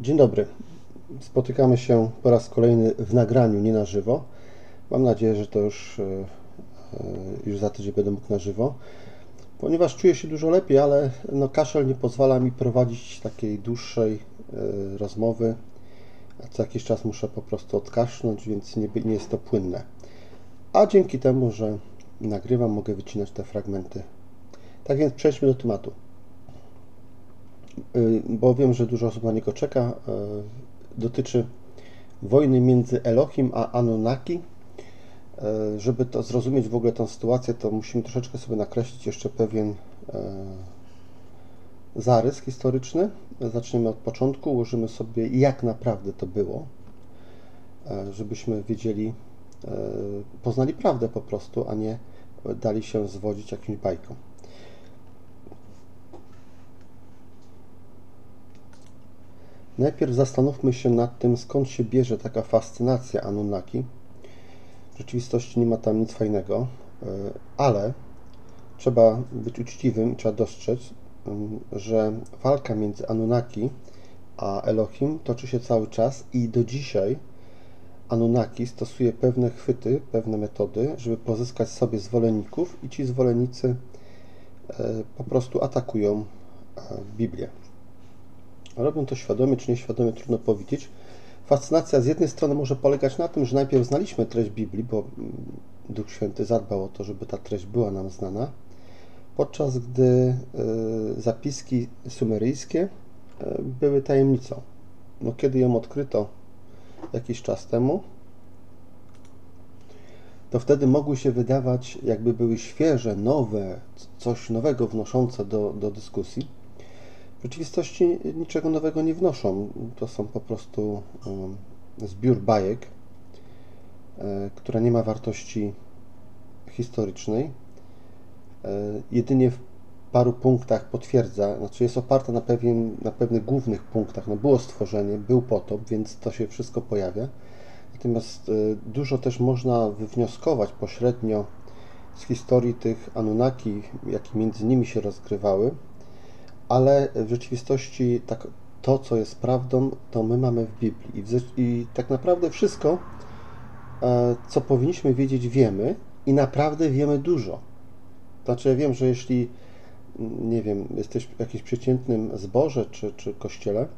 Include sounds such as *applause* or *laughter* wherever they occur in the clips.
Dzień dobry. Spotykamy się po raz kolejny w nagraniu, nie na żywo. Mam nadzieję, że to już, e, e, już za tydzień będę mógł na żywo. Ponieważ czuję się dużo lepiej, ale no, kaszel nie pozwala mi prowadzić takiej dłuższej e, rozmowy. Co jakiś czas muszę po prostu odkasznąć, więc nie, nie jest to płynne. A dzięki temu, że nagrywam, mogę wycinać te fragmenty. Tak więc przejdźmy do tematu. Y, bo wiem, że dużo osób na niego czeka. Y, dotyczy wojny między Elohim a Anunnaki. Y, żeby to zrozumieć w ogóle tę sytuację, to musimy troszeczkę sobie nakreślić jeszcze pewien zarys historyczny. Zaczniemy od początku, ułożymy sobie jak naprawdę to było, żebyśmy wiedzieli, poznali prawdę po prostu, a nie dali się zwodzić jakimś bajkom. Najpierw zastanówmy się nad tym, skąd się bierze taka fascynacja Anunnaki. W rzeczywistości nie ma tam nic fajnego, e, ale trzeba być uczciwym, trzeba dostrzec, mm, że walka między Anunnaki a Elohim toczy się cały czas i do dzisiaj Anunnaki stosuje pewne chwyty, pewne metody, żeby pozyskać sobie zwolenników i ci zwolennicy e, po prostu atakują e, Biblię. Robią to świadomie czy nieświadomie, trudno powiedzieć. Fascynacja z jednej strony może polegać na tym, że najpierw znaliśmy treść Biblii, bo mm, Duch Święty zadbał o to, żeby ta treść była nam znana, podczas gdy y, zapiski sumeryjskie y, były tajemnicą. No, kiedy ją odkryto jakiś czas temu, to wtedy mogły się wydawać, jakby były świeże, nowe, coś nowego wnoszące do, do dyskusji w rzeczywistości niczego nowego nie wnoszą. To są po prostu zbiór bajek, e, która nie ma wartości historycznej. E, jedynie w paru punktach potwierdza, znaczy jest oparta na, pewien, na pewnych głównych punktach. No było stworzenie, był potop, więc to się wszystko pojawia. Natomiast e, dużo też można wywnioskować pośrednio z historii tych Anunnaki, jakie między nimi się rozgrywały ale w rzeczywistości tak, to, co jest prawdą, to my mamy w Biblii. I, i tak naprawdę wszystko, e, co powinniśmy wiedzieć, wiemy i naprawdę wiemy dużo. Znaczy, ja wiem, że jeśli, nie wiem, jesteś w jakimś przeciętnym zborze czy, czy kościele,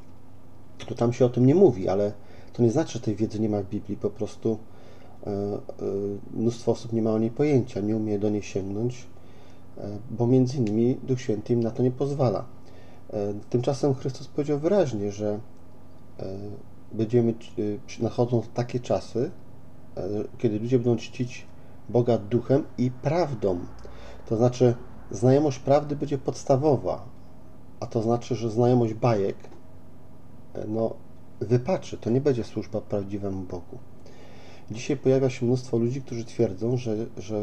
to tam się o tym nie mówi, ale to nie znaczy, że tej wiedzy nie ma w Biblii. Po prostu e, e, mnóstwo osób nie ma o niej pojęcia, nie umie do niej sięgnąć, bo między innymi Duch Święty im na to nie pozwala. E, tymczasem Chrystus powiedział wyraźnie, że e, będziemy, e, nadchodzą takie czasy, kiedy ludzie będą czcić Boga duchem i prawdą. To znaczy, znajomość prawdy będzie podstawowa, a to znaczy, że znajomość bajek no, wypaczy. To nie będzie służba prawdziwemu Bogu. Dzisiaj pojawia się mnóstwo ludzi, którzy twierdzą, że, że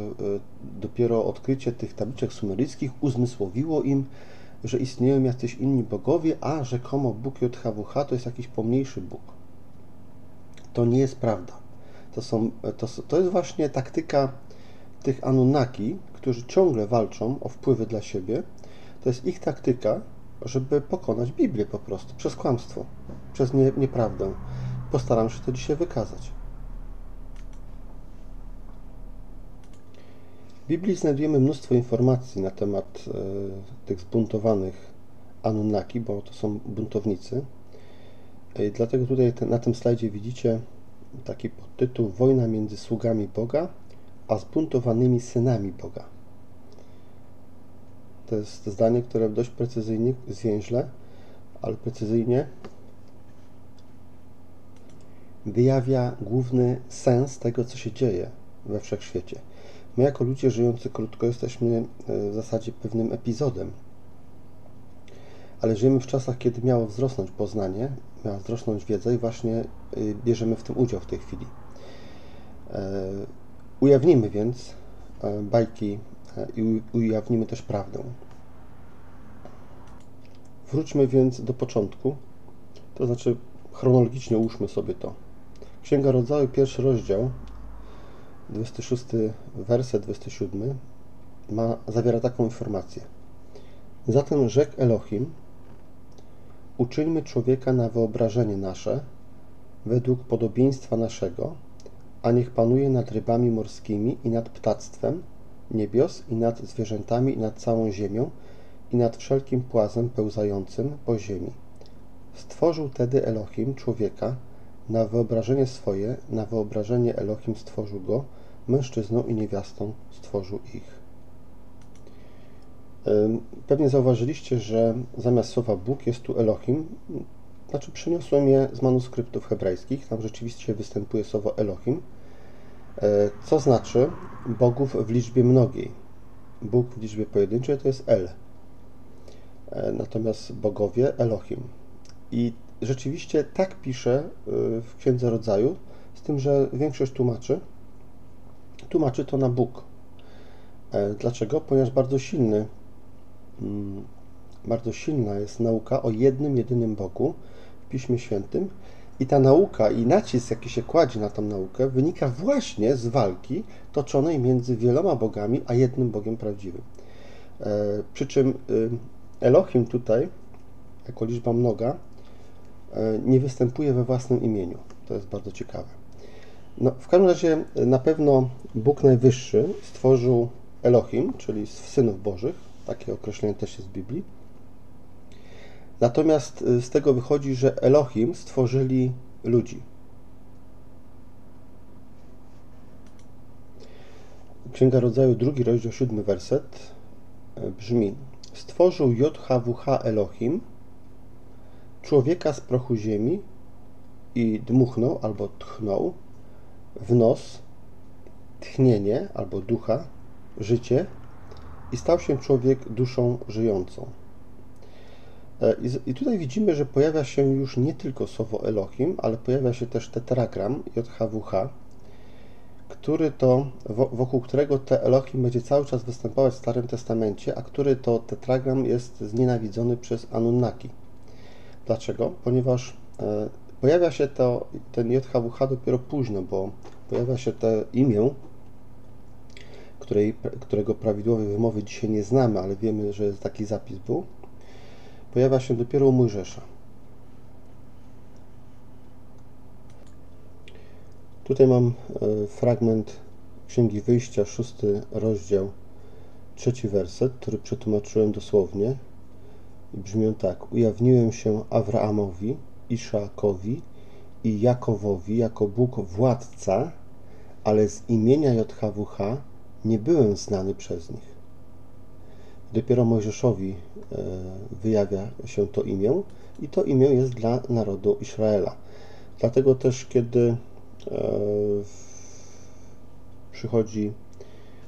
dopiero odkrycie tych tabliczek sumeryjskich uzmysłowiło im, że istnieją jacyś inni bogowie, a rzekomo Bóg JHWH to jest jakiś pomniejszy Bóg. To nie jest prawda. To, są, to, to jest właśnie taktyka tych Anunnaki, którzy ciągle walczą o wpływy dla siebie. To jest ich taktyka, żeby pokonać Biblię po prostu, przez kłamstwo, przez nie, nieprawdę. Postaram się to dzisiaj wykazać. W Biblii znajdujemy mnóstwo informacji na temat e, tych zbuntowanych Anunnaki, bo to są buntownicy. I dlatego tutaj na tym slajdzie widzicie taki podtytuł Wojna między sługami Boga a zbuntowanymi synami Boga. To jest zdanie, które dość precyzyjnie, zwięźle, ale precyzyjnie wyjawia główny sens tego, co się dzieje we wszechświecie. My, jako ludzie żyjący krótko, jesteśmy e, w zasadzie pewnym epizodem. Ale żyjemy w czasach, kiedy miało wzrosnąć poznanie, miała wzrosnąć wiedza i właśnie e, bierzemy w tym udział w tej chwili. E, ujawnimy więc bajki i ujawnimy też prawdę. Wróćmy więc do początku, to znaczy chronologicznie ułóżmy sobie to. Księga Rodzaju, pierwszy rozdział, 26 werset 27 ma, zawiera taką informację. Zatem rzekł Elohim, uczyńmy człowieka na wyobrażenie nasze, według podobieństwa naszego, a niech panuje nad rybami morskimi i nad ptactwem niebios i nad zwierzętami i nad całą ziemią i nad wszelkim płazem pełzającym po ziemi. Stworzył tedy Elohim człowieka na wyobrażenie swoje, na wyobrażenie Elohim stworzył go, mężczyzną i niewiastą stworzył ich. Pewnie zauważyliście, że zamiast słowa Bóg jest tu Elohim. Znaczy, przyniosłem je z manuskryptów hebrajskich. Tam rzeczywiście występuje słowo Elohim, e, co znaczy bogów w liczbie mnogiej. Bóg w liczbie pojedynczej to jest El. E, natomiast bogowie Elohim. I rzeczywiście tak pisze e, w Księdze Rodzaju, z tym, że większość tłumaczy tłumaczy to na Bóg. Dlaczego? Ponieważ bardzo silny Mm, bardzo silna jest nauka o jednym, jedynym Bogu w Piśmie Świętym. I ta nauka i nacisk, jaki się kładzie na tą naukę, wynika właśnie z walki toczonej między wieloma bogami, a jednym Bogiem prawdziwym. E, przy czym y, Elohim tutaj, jako liczba mnoga, e, nie występuje we własnym imieniu. To jest bardzo ciekawe. No, w każdym razie na pewno Bóg Najwyższy stworzył Elohim, czyli synów Bożych, takie określenie też jest w Biblii. Natomiast y, z tego wychodzi, że Elohim stworzyli ludzi. Księga Rodzaju, drugi rozdział, siódmy werset brzmi Stworzył JHWH Elohim człowieka z prochu ziemi i dmuchnął albo tchnął w nos tchnienie albo ducha, życie i stał się człowiek duszą żyjącą. E, I tutaj widzimy, że pojawia się już nie tylko słowo Elohim, ale pojawia się też tetragram JHWH, który to, wokół którego te Elohim będzie cały czas występować w Starym Testamencie, a który to tetragram jest znienawidzony przez Anunnaki. Dlaczego? Ponieważ e, pojawia się to, ten JHWH dopiero późno, bo pojawia się to imię której, którego prawidłowej wymowy dzisiaj nie znamy, ale wiemy, że taki zapis był, pojawia się dopiero u Mojżesza. Tutaj mam e, fragment Księgi Wyjścia, szósty rozdział, trzeci werset, który przetłumaczyłem dosłownie. I brzmią tak. Ujawniłem się Abrahamowi, Iszakowi i Jakowowi jako Bóg władca, ale z imienia JHWH nie byłem znany przez nich. Dopiero Mojżeszowi e, wyjawia się to imię i to imię jest dla narodu Izraela. Dlatego też, kiedy e, przychodzi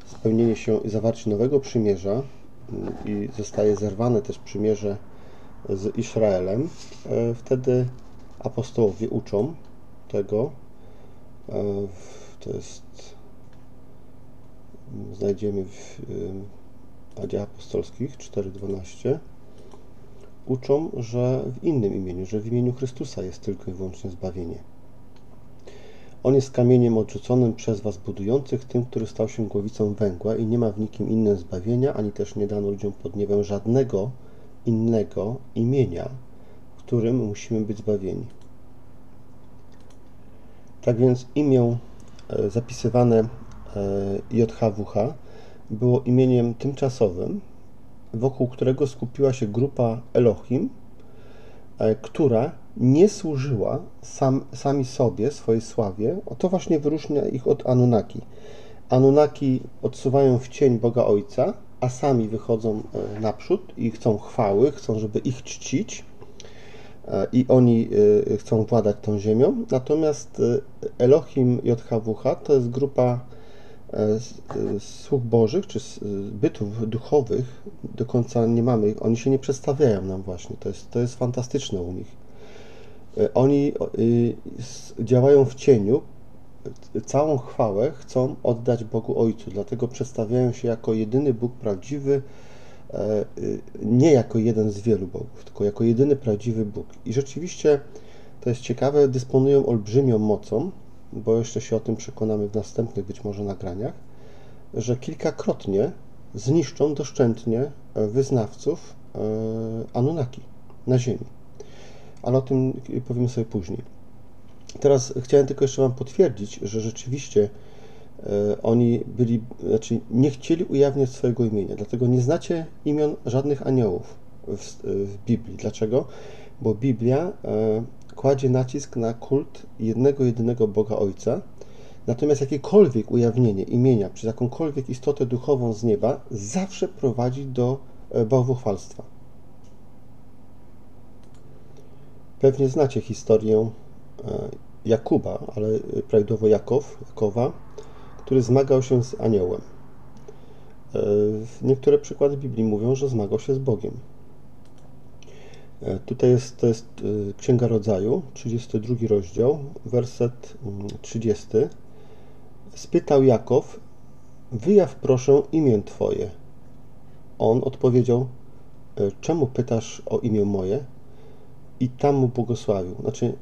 spełnienie się i zawarcie nowego przymierza i zostaje zerwane też przymierze z Izraelem, e, wtedy apostołowie uczą tego. To jest znajdziemy w Adzie Apostolskich 4.12 uczą, że w innym imieniu, że w imieniu Chrystusa jest tylko i wyłącznie zbawienie. On jest kamieniem odrzuconym przez was budujących, tym, który stał się głowicą węgła i nie ma w nikim innym zbawienia, ani też nie dano ludziom pod niebem żadnego innego imienia, którym musimy być zbawieni. Tak więc imię e, zapisywane E, JHWH było imieniem tymczasowym, wokół którego skupiła się grupa Elohim, e, która nie służyła sam, sami sobie, swojej sławie. O to właśnie wyróżnia ich od Anunnaki. Anunnaki odsuwają w cień Boga Ojca, a sami wychodzą e, naprzód i chcą chwały, chcą, żeby ich czcić i oni chcą władać tą ziemią. Natomiast Elohim JHWH to jest grupa E, słuch bożych, czy bytów duchowych do końca nie mamy. Oni się nie przedstawiają nam właśnie. To jest, to jest fantastyczne u nich. E, oni działają w cieniu, całą chwałę chcą oddać Bogu Ojcu, dlatego przedstawiają się jako jedyny Bóg prawdziwy, e, nie jako jeden z wielu bogów, tylko jako jedyny prawdziwy Bóg. I rzeczywiście to jest ciekawe, dysponują olbrzymią mocą, bo jeszcze się o tym przekonamy w następnych być może nagraniach, że kilkakrotnie zniszczą doszczętnie wyznawców e, Anunnaki na Ziemi. Ale o tym powiemy sobie później. Teraz chciałem tylko jeszcze Wam potwierdzić, że rzeczywiście e, oni byli, znaczy nie chcieli ujawniać swojego imienia, dlatego nie znacie imion żadnych aniołów w, w Biblii. Dlaczego? Bo Biblia e, kładzie nacisk na kult jednego, jedynego Boga Ojca, natomiast jakiekolwiek ujawnienie imienia przez jakąkolwiek istotę duchową z nieba zawsze prowadzi do e, bałwochwalstwa. Pewnie znacie historię e, Jakuba, ale prawidłowo Jakow, Jakowa, który zmagał się z aniołem. E, niektóre przykłady Biblii mówią, że zmagał się z Bogiem. E, tutaj jest, to jest Księga Rodzaju, 32 rozdział, werset 30. Mm, Spytał Jakow, wyjaw proszę imię Twoje. On odpowiedział, czemu pytasz o imię moje? I tam mu błogosławił. Znaczy,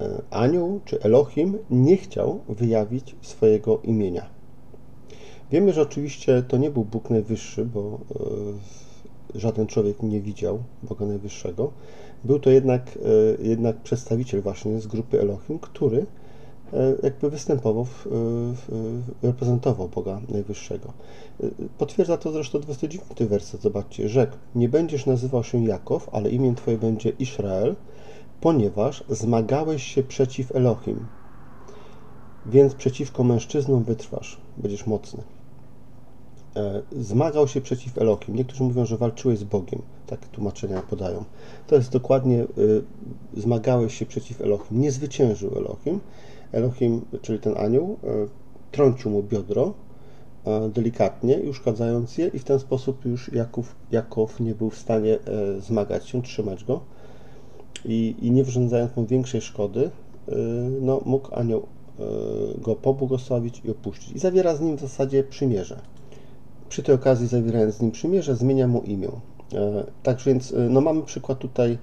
e, anioł czy Elohim nie chciał wyjawić swojego imienia. Wiemy, że oczywiście to nie był Bóg Najwyższy, bo e, żaden człowiek nie widział Boga Najwyższego. Był to jednak, e, jednak przedstawiciel właśnie z grupy Elohim, który jakby występował, reprezentował Boga Najwyższego. Potwierdza to zresztą 29 werset, zobaczcie, rzekł, nie będziesz nazywał się Jakow, ale imię Twoje będzie Izrael, ponieważ zmagałeś się przeciw Elohim, więc przeciwko mężczyznom wytrwasz, będziesz mocny. E, zmagał się przeciw Elohim. Niektórzy mówią, że walczyłeś z Bogiem. Tak tłumaczenia podają. To jest dokładnie zmagałeś się przeciw Elohim. Nie zwyciężył Elohim. Elohim, czyli ten anioł, y, trącił mu biodro, E, delikatnie uszkadzając je i w ten sposób już Jakub, Jakow nie był w stanie e, zmagać się, trzymać go i, i nie wyrządzając mu większej szkody, e, no, mógł anioł go pobłogosławić i opuścić. I zawiera z nim w zasadzie przymierze. Przy tej okazji zawierając z nim przymierze, zmienia mu imię. Tak więc no, mamy przykład tutaj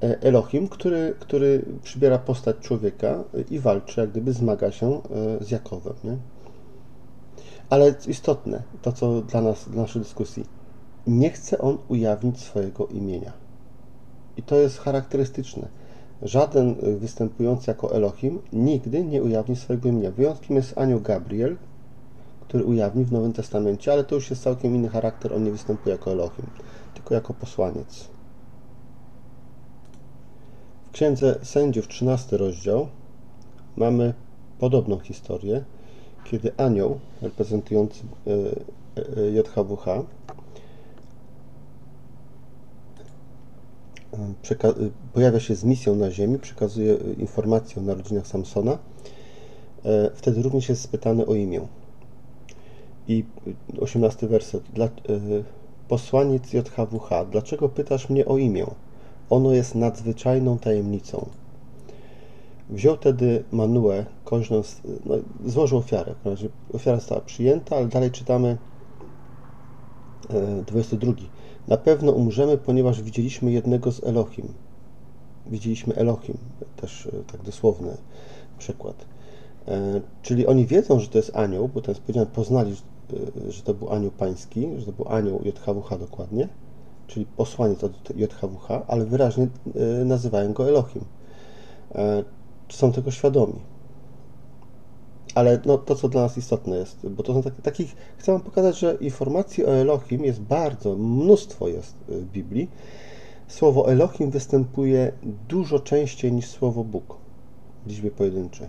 Elohim, który, który przybiera postać człowieka i walczy, jak gdyby zmaga się z Jakowem. Nie? Ale istotne, to co dla nas, dla naszej dyskusji, nie chce on ujawnić swojego imienia. I to jest charakterystyczne. Żaden y, występujący jako Elohim nigdy nie ujawni swojego imienia. Wyjątkiem jest anioł Gabriel, który ujawni w Nowym Testamencie, ale to już jest całkiem inny charakter. On nie występuje jako Elohim, tylko jako posłaniec. W Księdze Sędziów, 13 rozdział, mamy podobną historię kiedy anioł reprezentujący e, e, JHWH e, pojawia się z misją na ziemi, przekazuje informację o narodzinach Samsona, wtedy również jest spytany o imię. I 18 werset. Posłaniec JHWH, dlaczego pytasz mnie o imię? Ono jest nadzwyczajną tajemnicą. Wziął wtedy Manuę, koźną, no, złożył ofiarę. Ofiara została przyjęta, ale dalej czytamy 22. E, Na pewno umrzemy, ponieważ widzieliśmy jednego z Elohim. Widzieliśmy Elohim, też e, tak dosłowny przykład. E, czyli oni wiedzą, że to jest anioł, bo ten jest poznali, że to był anioł pański, że to był anioł JHWH dokładnie, czyli posłaniec od JHWH, ale wyraźnie nazywają go Elohim czy są tego świadomi. Ale no, to, co dla nas istotne jest, bo to są tak, takich, chcę Wam pokazać, że informacji o Elohim jest bardzo, mnóstwo jest w Biblii. Słowo Elohim występuje dużo częściej niż słowo Bóg w liczbie pojedynczej.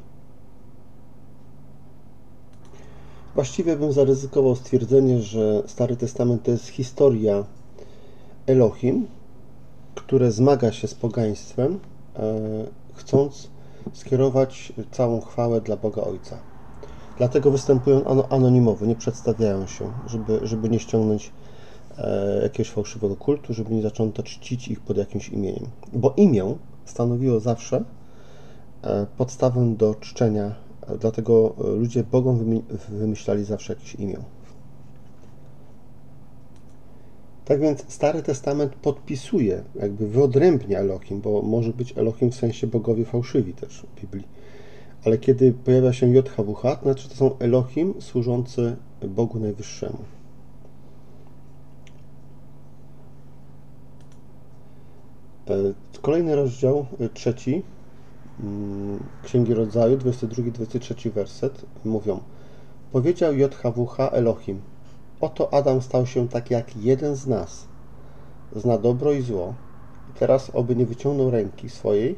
Właściwie bym zaryzykował stwierdzenie, że Stary Testament to jest historia Elohim, które zmaga się z pogaństwem, e, chcąc skierować całą chwałę dla Boga Ojca. Dlatego występują anonimowo, nie przedstawiają się, żeby, żeby nie ściągnąć e, jakiegoś fałszywego kultu, żeby nie zacząć czcić ich pod jakimś imieniem. Bo imię stanowiło zawsze e, podstawę do czczenia, dlatego ludzie Bogom wymyślali zawsze jakieś imię. Tak więc Stary Testament podpisuje, jakby wyodrębnia Elohim, bo może być Elohim w sensie bogowie fałszywi też w Biblii. Ale kiedy pojawia się JHWH, to znaczy to są Elohim służący Bogu Najwyższemu. E, Kolejny rozdział, y, trzeci, mm, Księgi Rodzaju, 22-23 werset, mówią Powiedział JHWH Elohim Oto Adam stał się tak jak jeden z nas. Zna dobro i zło. I teraz oby nie wyciągnął ręki swojej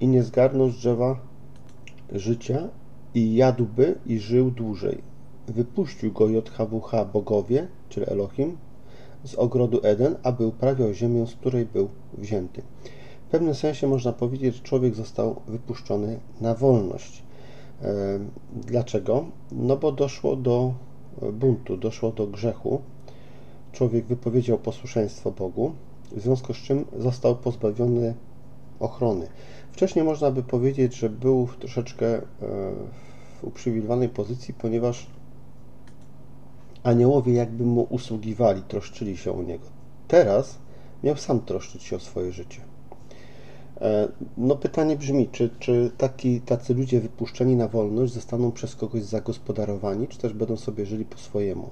i nie zgarnął z drzewa życia i jadłby i żył dłużej. Wypuścił go JHWH bogowie, czyli Elohim, z ogrodu Eden, aby uprawiał ziemię, z której był wzięty. W pewnym sensie można powiedzieć, że człowiek został wypuszczony na wolność. Dlaczego? No bo doszło do buntu, doszło do grzechu. Człowiek wypowiedział posłuszeństwo Bogu, w związku z czym został pozbawiony ochrony. Wcześniej można by powiedzieć, że był troszeczkę e, w uprzywilejowanej pozycji, ponieważ aniołowie jakby mu usługiwali, troszczyli się o niego. Teraz miał sam troszczyć się o swoje życie. E, no pytanie brzmi, czy, czy taki, tacy ludzie wypuszczeni na wolność zostaną przez kogoś zagospodarowani, czy też będą sobie żyli po swojemu?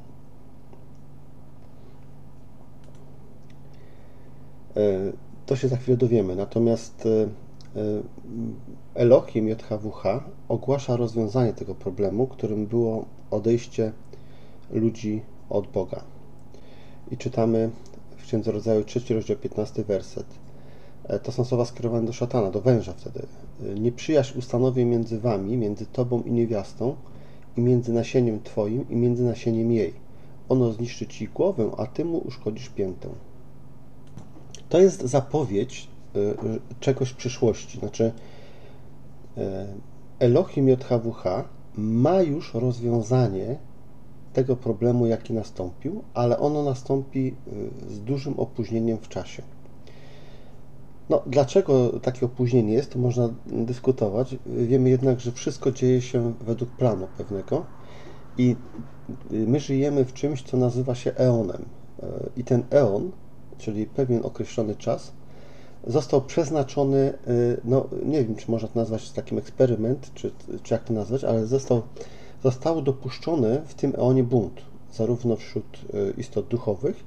E, to się za chwilę dowiemy. Natomiast e, Elohim JHWH ogłasza rozwiązanie tego problemu, którym było odejście ludzi od Boga. I czytamy w Księdze Rodzaju 3 rozdział 15 werset. E, to są słowa skierowane do szatana, do węża wtedy. E, Nieprzyjaźń ustanowię między wami, między tobą i niewiastą, i między nasieniem twoim i między nasieniem jej. Ono zniszczy ci głowę, a ty mu uszkodzisz piętę. To jest zapowiedź e, czegoś w przyszłości. Znaczy, Elohim JHWH ma już rozwiązanie tego problemu, jaki nastąpił, ale ono nastąpi z dużym opóźnieniem w czasie. No, dlaczego takie opóźnienie jest, to można dyskutować. Wiemy jednak, że wszystko dzieje się według planu pewnego i my żyjemy w czymś, co nazywa się eonem. E, I ten eon, czyli pewien określony czas, został przeznaczony, e, no nie wiem, czy można to nazwać takim eksperyment, czy, czy jak to nazwać, ale został, został dopuszczony w tym eonie bunt, zarówno wśród e, istot duchowych,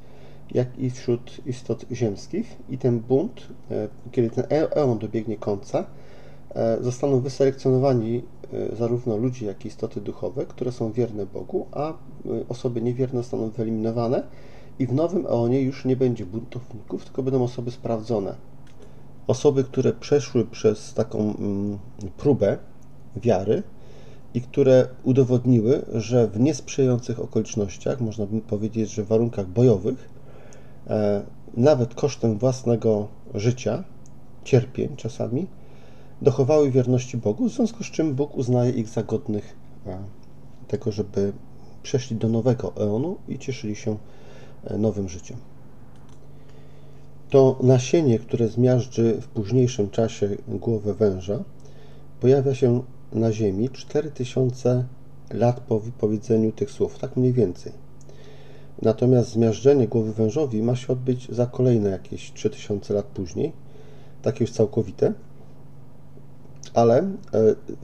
jak i wśród istot ziemskich. I ten bunt, e, kiedy ten e- eon dobiegnie końca, e, zostaną wyselekcjonowani zarówno ludzie, jak i istoty duchowe, które są wierne Bogu, a osoby niewierne zostaną wyeliminowane i w nowym eonie już nie będzie buntowników, tylko będą osoby sprawdzone. Osoby, które przeszły przez taką mm, próbę wiary i które udowodniły, że w niesprzyjających okolicznościach, można by powiedzieć, że w warunkach bojowych, nawet kosztem własnego życia, cierpień czasami, dochowały wierności Bogu, w związku z czym Bóg uznaje ich za godnych e, tego, żeby przeszli do nowego eonu i cieszyli się e, nowym życiem. To nasienie, które zmiażdży w późniejszym czasie głowę węża, pojawia się na Ziemi 4000 lat po wypowiedzeniu tych słów, tak mniej więcej. Natomiast zmiażdżenie głowy wężowi ma się odbyć za kolejne jakieś 3000 lat później, takie już całkowite. Ale e,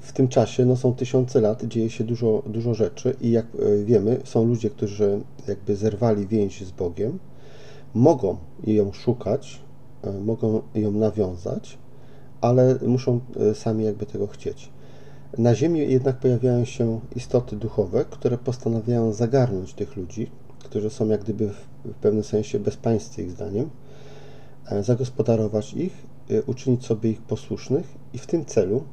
w tym czasie no, są tysiące lat, dzieje się dużo, dużo rzeczy i jak e, wiemy, są ludzie, którzy jakby zerwali więź z Bogiem, mogą ją szukać, e, mogą ją nawiązać, ale muszą sami jakby tego chcieć. Na Ziemi jednak pojawiają się istoty duchowe, które postanawiają zagarnąć tych ludzi, którzy są jak gdyby w pewnym sensie bezpańscy ich zdaniem, e, zagospodarować ich, e, uczynić sobie ich posłusznych i w tym celu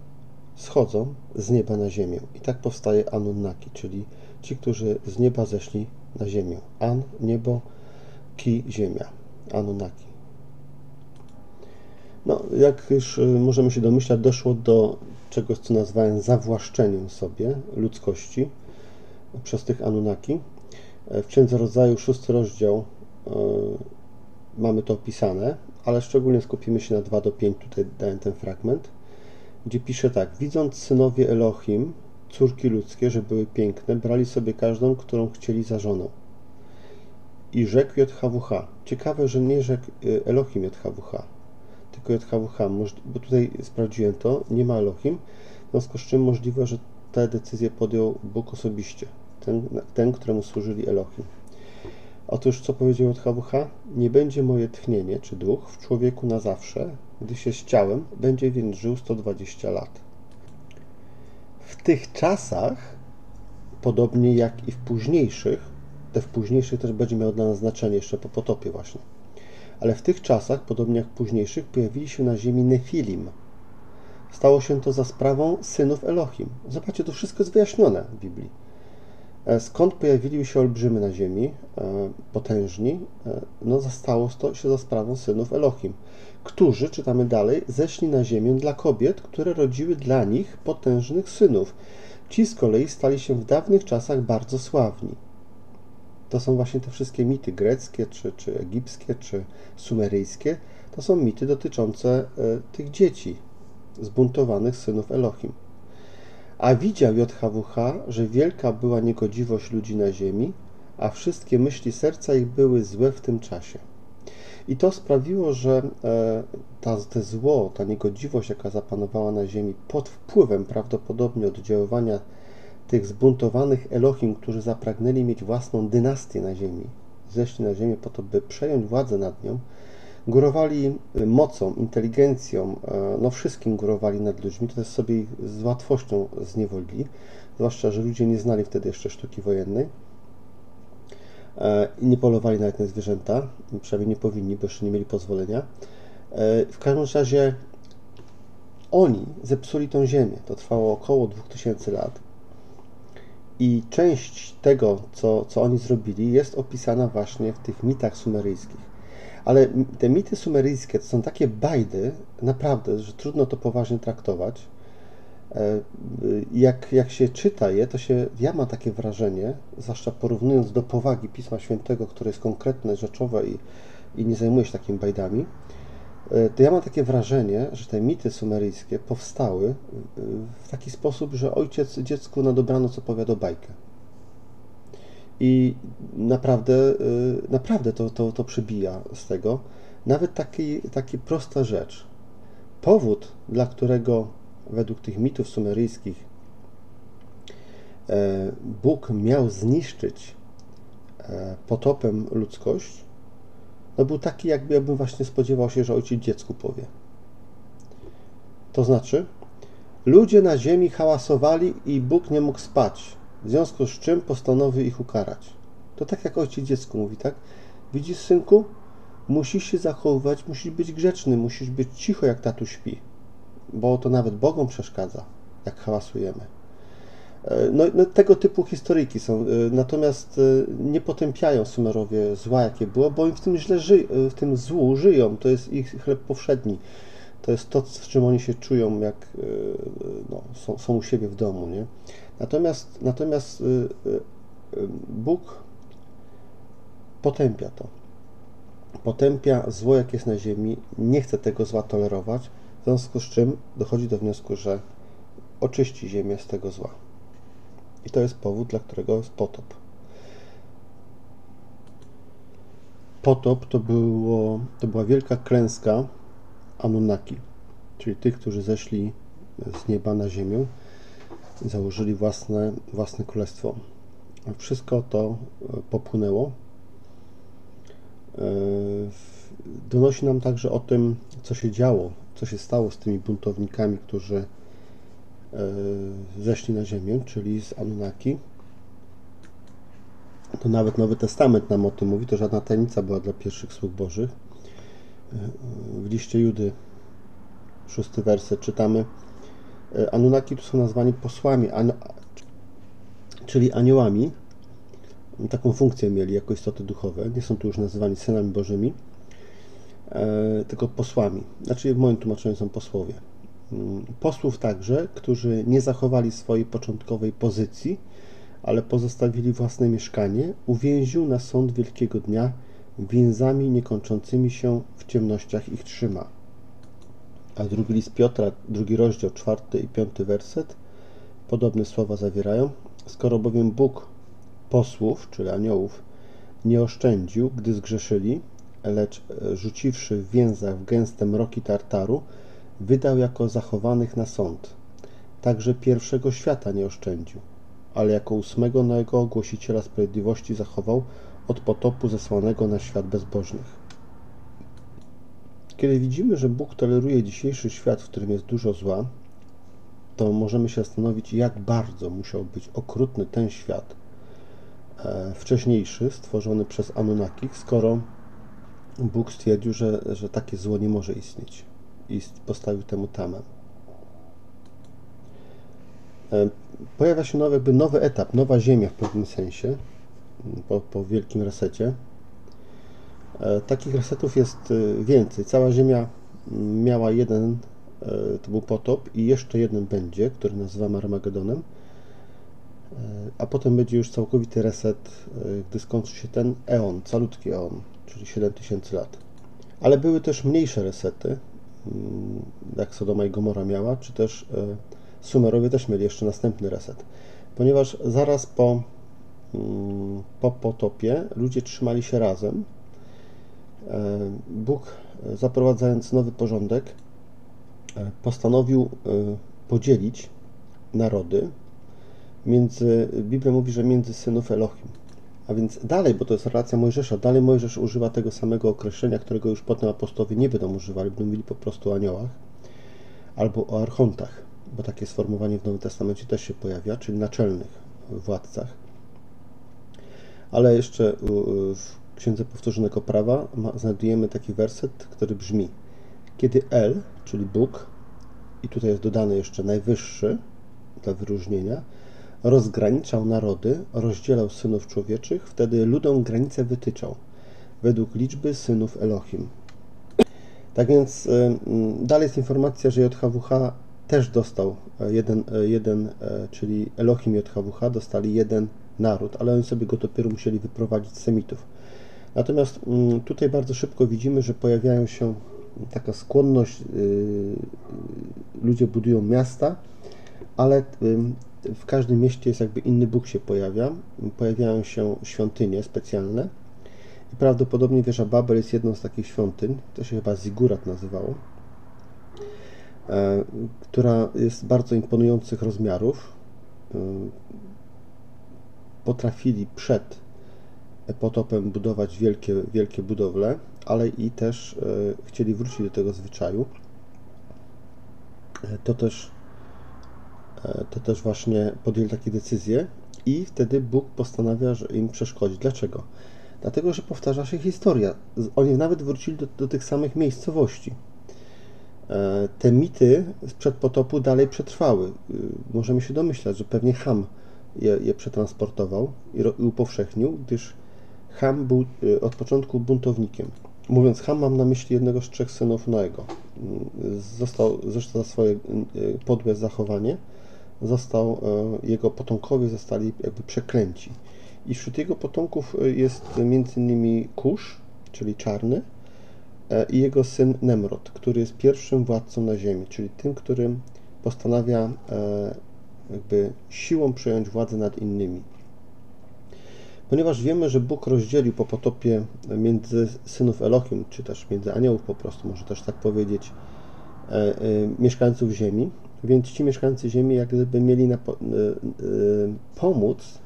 schodzą z nieba na ziemię. I tak powstaje Anunnaki, czyli ci, którzy z nieba zeszli na ziemię. An, niebo, ki, ziemia. Anunnaki. No, jak już e, możemy się domyślać, doszło do czegoś, co nazwałem zawłaszczeniem sobie ludzkości przez tych Anunnaki. W Księdze Rodzaju, szósty rozdział, yy, mamy to opisane, ale szczególnie skupimy się na 2 do 5, tutaj dałem ten fragment, gdzie pisze tak, widząc synowie Elohim, córki ludzkie, że były piękne, brali sobie każdą, którą chcieli za żonę. I rzekł JHWH. Ciekawe, że nie rzekł y, Elohim JHWH, tylko JHWH, bo tutaj sprawdziłem to, nie ma Elohim, w związku z czym możliwe, że te decyzje podjął Bóg osobiście ten, ten któremu służyli Elohim. Otóż, co powiedział od HWH? Nie będzie moje tchnienie, czy duch, w człowieku na zawsze, gdy się z ciałem, będzie więc żył 120 lat. W tych czasach, podobnie jak i w późniejszych, te w późniejszych też będzie miało dla nas znaczenie jeszcze po potopie właśnie, ale w tych czasach, podobnie jak w późniejszych, pojawili się na ziemi Nefilim. Stało się to za sprawą synów Elohim. Zobaczcie, to wszystko jest wyjaśnione w Biblii. E, skąd pojawili się olbrzymy na ziemi, e, potężni? E, no, zostało to się za sprawą synów Elohim, którzy, czytamy dalej, zeszli na ziemię dla kobiet, które rodziły dla nich potężnych synów. Ci z kolei stali się w dawnych czasach bardzo sławni. To są właśnie te wszystkie mity greckie, czy, czy egipskie, czy sumeryjskie. To są mity dotyczące tych dzieci, zbuntowanych synów Elohim. A widział JHWH, że wielka była niegodziwość ludzi na ziemi, a wszystkie myśli serca ich były złe w tym czasie. I to sprawiło, że e, ta, te zło, ta niegodziwość, jaka zapanowała na ziemi pod wpływem prawdopodobnie oddziaływania tych zbuntowanych Elohim, którzy zapragnęli mieć własną dynastię na ziemi, zeszli na ziemię po to, by przejąć władzę nad nią, górowali mocą, inteligencją, e, no wszystkim górowali nad ludźmi, to też sobie ich z łatwością zniewolili, zwłaszcza, że ludzie nie znali wtedy jeszcze sztuki wojennej e, i nie polowali nawet na zwierzęta, przynajmniej nie powinni, bo jeszcze nie mieli pozwolenia. E, w każdym razie oni zepsuli tą ziemię. To trwało około 2000 lat. I część tego, co, co oni zrobili, jest opisana właśnie w tych mitach sumeryjskich. Ale te mity sumeryjskie to są takie bajdy, naprawdę, że trudno to poważnie traktować. E, jak, jak się czyta je, to się, ja mam takie wrażenie, zwłaszcza porównując do powagi Pisma Świętego, które jest konkretne, rzeczowe i, i nie zajmuje się takimi bajdami, e, to ja mam takie wrażenie, że te mity sumeryjskie powstały w taki sposób, że ojciec dziecku na dobranoc opowiada bajkę. I naprawdę, y, naprawdę to, to, to przybija z tego. Nawet taki, taki prosta rzecz. Powód, dla którego według tych mitów sumeryjskich e, Bóg miał zniszczyć e, potopem ludzkość, no był taki, jakby ja bym właśnie spodziewał się, że ojciec dziecku powie. To znaczy, ludzie na ziemi hałasowali i Bóg nie mógł spać w związku z czym postanowił ich ukarać. To tak jak ojciec dziecku mówi, tak? Widzisz, synku? Musisz się zachowywać, musisz być grzeczny, musisz być cicho, jak tatu śpi. Bo to nawet Bogom przeszkadza, jak hałasujemy. E, no, no, tego typu historyjki są. E, natomiast e, nie potępiają Sumerowie zła, jakie było, bo im w tym, źle ży w tym złu żyją. To jest ich chleb powszedni. To jest to, w czym oni się czują, jak no, są, są u siebie w domu. Nie? Natomiast, natomiast y, y, y, Bóg potępia to. Potępia zło, jakie jest na ziemi, nie chce tego zła tolerować, w związku z czym dochodzi do wniosku, że oczyści ziemię z tego zła. I to jest powód, dla którego jest potop. Potop to, było, to była wielka klęska Anunnaki, czyli tych, którzy zeszli z nieba na ziemię założyli własne, własne królestwo. Wszystko to e, popłynęło. E, donosi nam także o tym, co się działo, co się stało z tymi buntownikami, którzy e, zeszli na ziemię, czyli z Anunnaki. To nawet Nowy Testament nam o tym mówi, to żadna tajemnica była dla pierwszych sług bożych. W liście Judy, szósty werset, czytamy Anunnaki tu są nazwani posłami, czyli aniołami. Taką funkcję mieli jako istoty duchowe. Nie są tu już nazywani synami bożymi, e, tylko posłami. Znaczy w moim tłumaczeniu są posłowie. Mm, posłów także, którzy nie zachowali swojej początkowej pozycji, ale pozostawili własne mieszkanie, uwięził na sąd wielkiego dnia więzami niekończącymi się w ciemnościach ich trzyma a drugi list Piotra, drugi rozdział, czwarty i piąty werset, podobne słowa zawierają. Skoro bowiem Bóg posłów, czyli aniołów, nie oszczędził, gdy zgrzeszyli, lecz rzuciwszy w więzach w gęste mroki Tartaru, wydał jako zachowanych na sąd. Także pierwszego świata nie oszczędził, ale jako ósmego nowego głosiciela sprawiedliwości zachował od potopu zesłanego na świat bezbożnych. Kiedy widzimy, że Bóg toleruje dzisiejszy świat, w którym jest dużo zła, to możemy się zastanowić, jak bardzo musiał być okrutny ten świat e, wcześniejszy, stworzony przez Anunnaki, skoro Bóg stwierdził, że, że takie zło nie może istnieć i postawił temu tamę. E, pojawia się nowy, jakby nowy etap, nowa ziemia w pewnym sensie, po, po wielkim resecie. E, takich resetów jest e, więcej. Cała ziemia miała jeden, to był potop i jeszcze jeden będzie, który nazywamy Armagedonem. A potem będzie już całkowity reset, gdy skończy się ten eon, calutki eon, czyli 7000 lat. Ale były też mniejsze resety, mm, jak Sodoma i Gomora miała, czy też Sumerowie też mieli jeszcze następny reset, ponieważ zaraz po, mm, po potopie ludzie trzymali się razem. E, Bóg, e, zaprowadzając nowy porządek, e, postanowił podzielić narody między, Biblia mówi, że między synów Elohim. A więc dalej, bo to jest relacja Mojżesza, dalej Mojżesz używa tego samego określenia, którego już potem apostowie nie będą używali, będą mówili po prostu o aniołach albo o archontach bo takie sformułowanie w Nowym Testamencie też się pojawia, czyli naczelnych władcach. Ale jeszcze w Księdze Powtórzonego Prawa znajdujemy taki werset, który brzmi: Kiedy El, czyli Bóg, i tutaj jest dodany jeszcze najwyższy dla wyróżnienia, rozgraniczał narody, rozdzielał synów człowieczych, wtedy ludom granice wytyczał, według liczby synów Elohim. Tak więc y, dalej jest informacja, że JHWH też dostał e, jeden, e, jeden e, czyli Elohim i JHWH, dostali jeden naród, ale oni sobie go dopiero musieli wyprowadzić z Semitów. Natomiast mm, tutaj bardzo szybko widzimy, że pojawiają się taka skłonność, ludzie budują miasta, ale w każdym mieście jest jakby inny Bóg się pojawia, pojawiają się świątynie specjalne i prawdopodobnie wieża Babel jest jedną z takich świątyń, to się chyba Zigurat nazywało, E, która jest bardzo imponujących rozmiarów. E, potrafili przed potopem budować wielkie, wielkie budowle, ale i też e, chcieli wrócić do tego zwyczaju. To też, to też właśnie podjęli takie decyzje i wtedy Bóg postanawia, że im przeszkodzi. Dlaczego? Dlatego, że powtarza się historia. Oni nawet wrócili do, do tych samych miejscowości. E, te mity sprzed potopu dalej przetrwały. E, możemy się domyślać, że pewnie Ham je, je przetransportował i, upowszechnił, gdyż Ham był e, od początku buntownikiem. Mówiąc Ham, mam na myśli jednego z trzech synów Noego. Mm, został zresztą za swoje podłe zachowanie, został, jego potomkowie zostali jakby przeklęci. I wśród jego potomków jest m.in. Kusz, czyli czarny, E, i jego syn Nemrod, który jest pierwszym władcą na ziemi, czyli tym, którym postanawia e, jakby siłą przejąć władzę nad innymi. Ponieważ wiemy, że Bóg rozdzielił po potopie między synów Elohim, czy też między aniołów po prostu, może też tak powiedzieć, e, mieszkańców ziemi, więc ci mieszkańcy ziemi jak gdyby mieli na, pomóc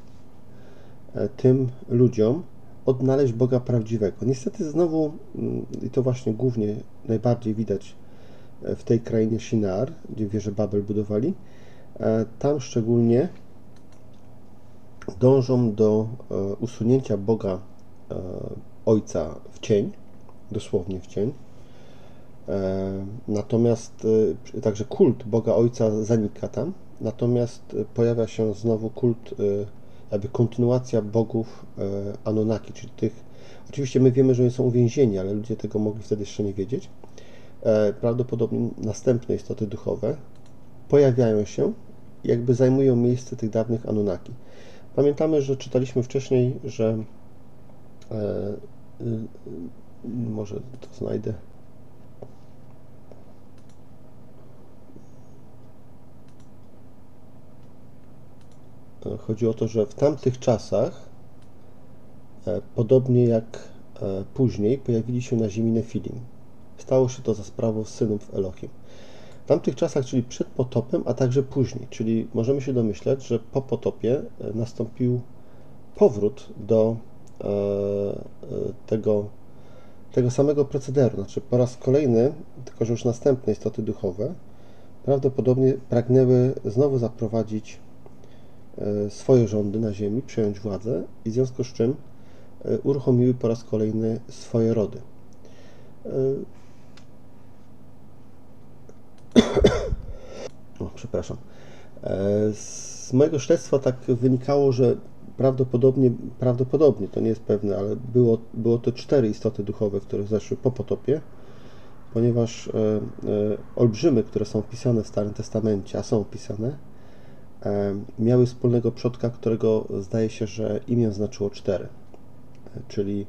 tym ludziom, odnaleźć Boga prawdziwego. Niestety znowu, mm, i to właśnie głównie najbardziej widać e, w tej krainie Shinar, gdzie wieże Babel budowali, e, tam szczególnie dążą do e, usunięcia Boga Ojca w cień, dosłownie w cień. Natomiast także kult Boga Ojca zanika tam, natomiast pojawia się znowu kult jakby kontynuacja bogów e, Anunnaki, czyli tych, oczywiście my wiemy, że oni są uwięzieni, ale ludzie tego mogli wtedy jeszcze nie wiedzieć. E, prawdopodobnie następne istoty duchowe pojawiają się jakby zajmują miejsce tych dawnych Anunnaki. Pamiętamy, że czytaliśmy wcześniej, że e, może to znajdę. Chodzi o to, że w tamtych czasach, e, podobnie jak e, później, pojawili się na ziemi Nefilim. Stało się to za sprawą synów Elohim. W tamtych czasach, czyli przed potopem, a także później, czyli możemy się domyśleć, że po potopie e, nastąpił powrót do tego tego samego procederu, znaczy po raz kolejny, tylko że już następne istoty duchowe, prawdopodobnie pragnęły znowu zaprowadzić e, swoje rządy na ziemi, przejąć władzę i w związku z czym e, uruchomiły po raz kolejny swoje rody. E, *coughs* o, przepraszam. Z mojego śledztwa tak wynikało, że prawdopodobnie, prawdopodobnie, to nie jest pewne, ale było, było to cztery istoty duchowe, które zeszły po potopie, ponieważ e, e, olbrzymy, które są opisane w Starym Testamencie, a są opisane, e, miały wspólnego przodka, którego zdaje się, że imię znaczyło cztery. Czyli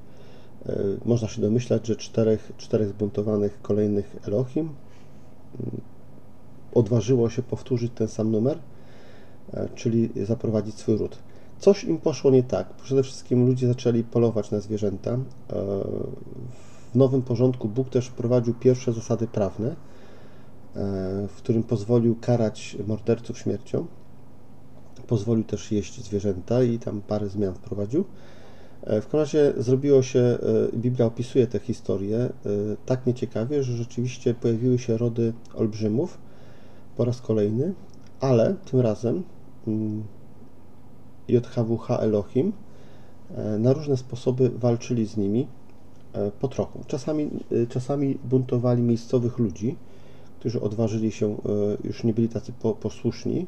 można się domyślać, że czterech, czterech zbuntowanych kolejnych Elohim odważyło się powtórzyć ten sam numer, czyli zaprowadzić swój ród. Coś im poszło nie tak. Przede wszystkim ludzie zaczęli polować na zwierzęta. E, w nowym porządku Bóg też wprowadził pierwsze zasady prawne, e, w którym pozwolił karać morderców śmiercią. Pozwolił też jeść zwierzęta i tam parę zmian wprowadził. E, w każdym razie zrobiło się, Biblia opisuje tę historię tak nieciekawie, że rzeczywiście pojawiły się rody olbrzymów po raz kolejny, ale tym razem mm, JHWH Elohim e, na różne sposoby walczyli z nimi e, po trochu. Czasami, e, czasami buntowali miejscowych ludzi, którzy odważyli się, już nie byli tacy posłuszni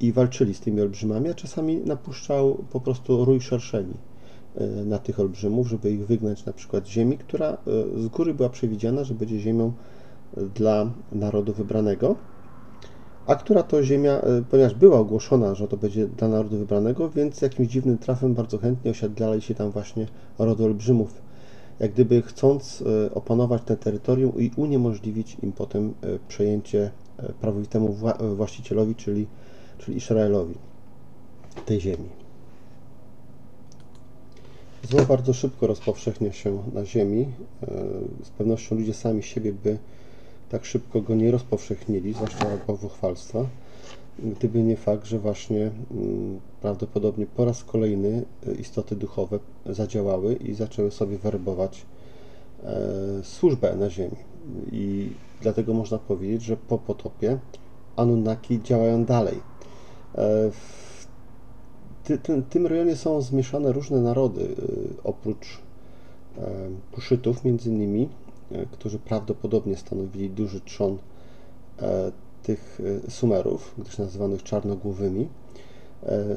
i walczyli z tymi olbrzymami, a czasami napuszczał po prostu rój szerszeni na tych olbrzymów, żeby ich wygnać na przykład z ziemi, która z góry była przewidziana, że będzie ziemią dla narodu wybranego a która to ziemia, e, ponieważ była ogłoszona, że to będzie dla narodu wybranego, więc jakimś dziwnym trafem bardzo chętnie osiadlali się tam właśnie rody olbrzymów, jak gdyby chcąc e, opanować te terytorium i uniemożliwić im potem e, przejęcie prawowitemu właścicielowi, czyli, czyli Izraelowi tej ziemi. Zło bardzo szybko rozpowszechnia się na ziemi. Z pewnością ludzie sami siebie by tak szybko go nie rozpowszechnili, zwłaszcza bałwochwalstwa, gdyby nie fakt, że właśnie mm, prawdopodobnie po raz kolejny e, istoty duchowe zadziałały i zaczęły sobie werbować e, służbę na ziemi. I dlatego można powiedzieć, że po potopie Anunnaki działają dalej. E, w ty, ty, tym rejonie są zmieszane różne narody, oprócz Puszytów między innymi, którzy prawdopodobnie stanowili duży trzon e, tych e, Sumerów, gdyż nazywanych czarnogłowymi.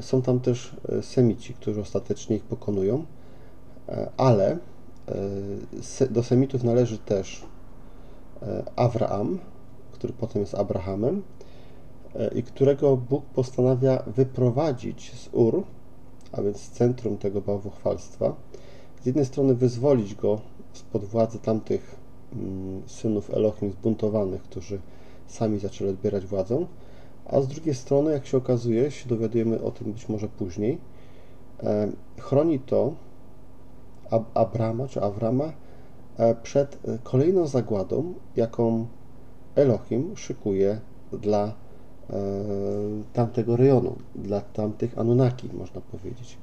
Są tam też Semici, którzy ostatecznie ich pokonują, ale do Semitów należy też Abraham, który potem jest Abrahamem i którego Bóg postanawia wyprowadzić z Ur, a więc z centrum tego bałwochwalstwa. Z jednej strony wyzwolić go spod władzy tamtych synów Elohim zbuntowanych, którzy sami zaczęli odbierać władzę, a z drugiej strony, jak się okazuje, się dowiadujemy o tym być może później, e, chroni to Abrama czy Awrama e, przed kolejną zagładą, jaką Elohim szykuje dla e, tamtego rejonu, dla tamtych Anunnaki, można powiedzieć.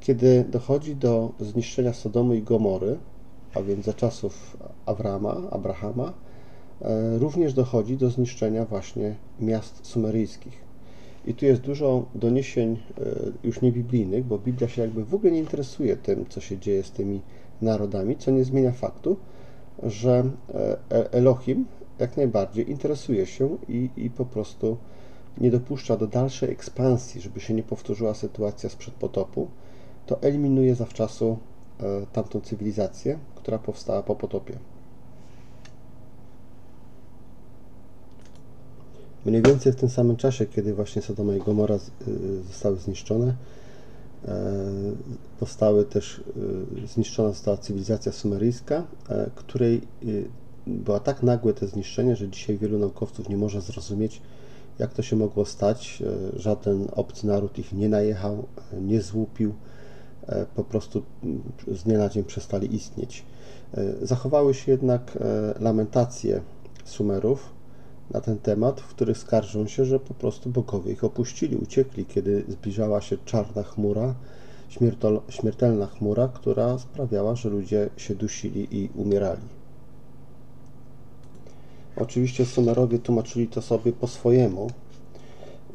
Kiedy dochodzi do zniszczenia Sodomy i Gomory, a więc za czasów Abrama, Abrahama, e, również dochodzi do zniszczenia właśnie miast sumeryjskich. I tu jest dużo doniesień e, już niebiblijnych, bo Biblia się jakby w ogóle nie interesuje tym, co się dzieje z tymi narodami, co nie zmienia faktu, że e, Elohim jak najbardziej interesuje się i, i po prostu nie dopuszcza do dalszej ekspansji, żeby się nie powtórzyła sytuacja sprzed potopu, to eliminuje zawczasu tamtą cywilizację, która powstała po potopie. Mniej więcej w tym samym czasie, kiedy właśnie Sodoma i Gomora y, zostały zniszczone, e, powstały też, y, zniszczona została cywilizacja sumeryjska, e, której y, była tak nagłe to zniszczenie, że dzisiaj wielu naukowców nie może zrozumieć, jak to się mogło stać. E, żaden obcy naród ich nie najechał, nie złupił, po prostu z dnia na dzień przestali istnieć. Zachowały się jednak lamentacje Sumerów, na ten temat, w których skarżą się, że po prostu bogowie ich opuścili, uciekli, kiedy zbliżała się czarna chmura śmiertelna chmura, która sprawiała, że ludzie się dusili i umierali. Oczywiście Sumerowie tłumaczyli to sobie po swojemu.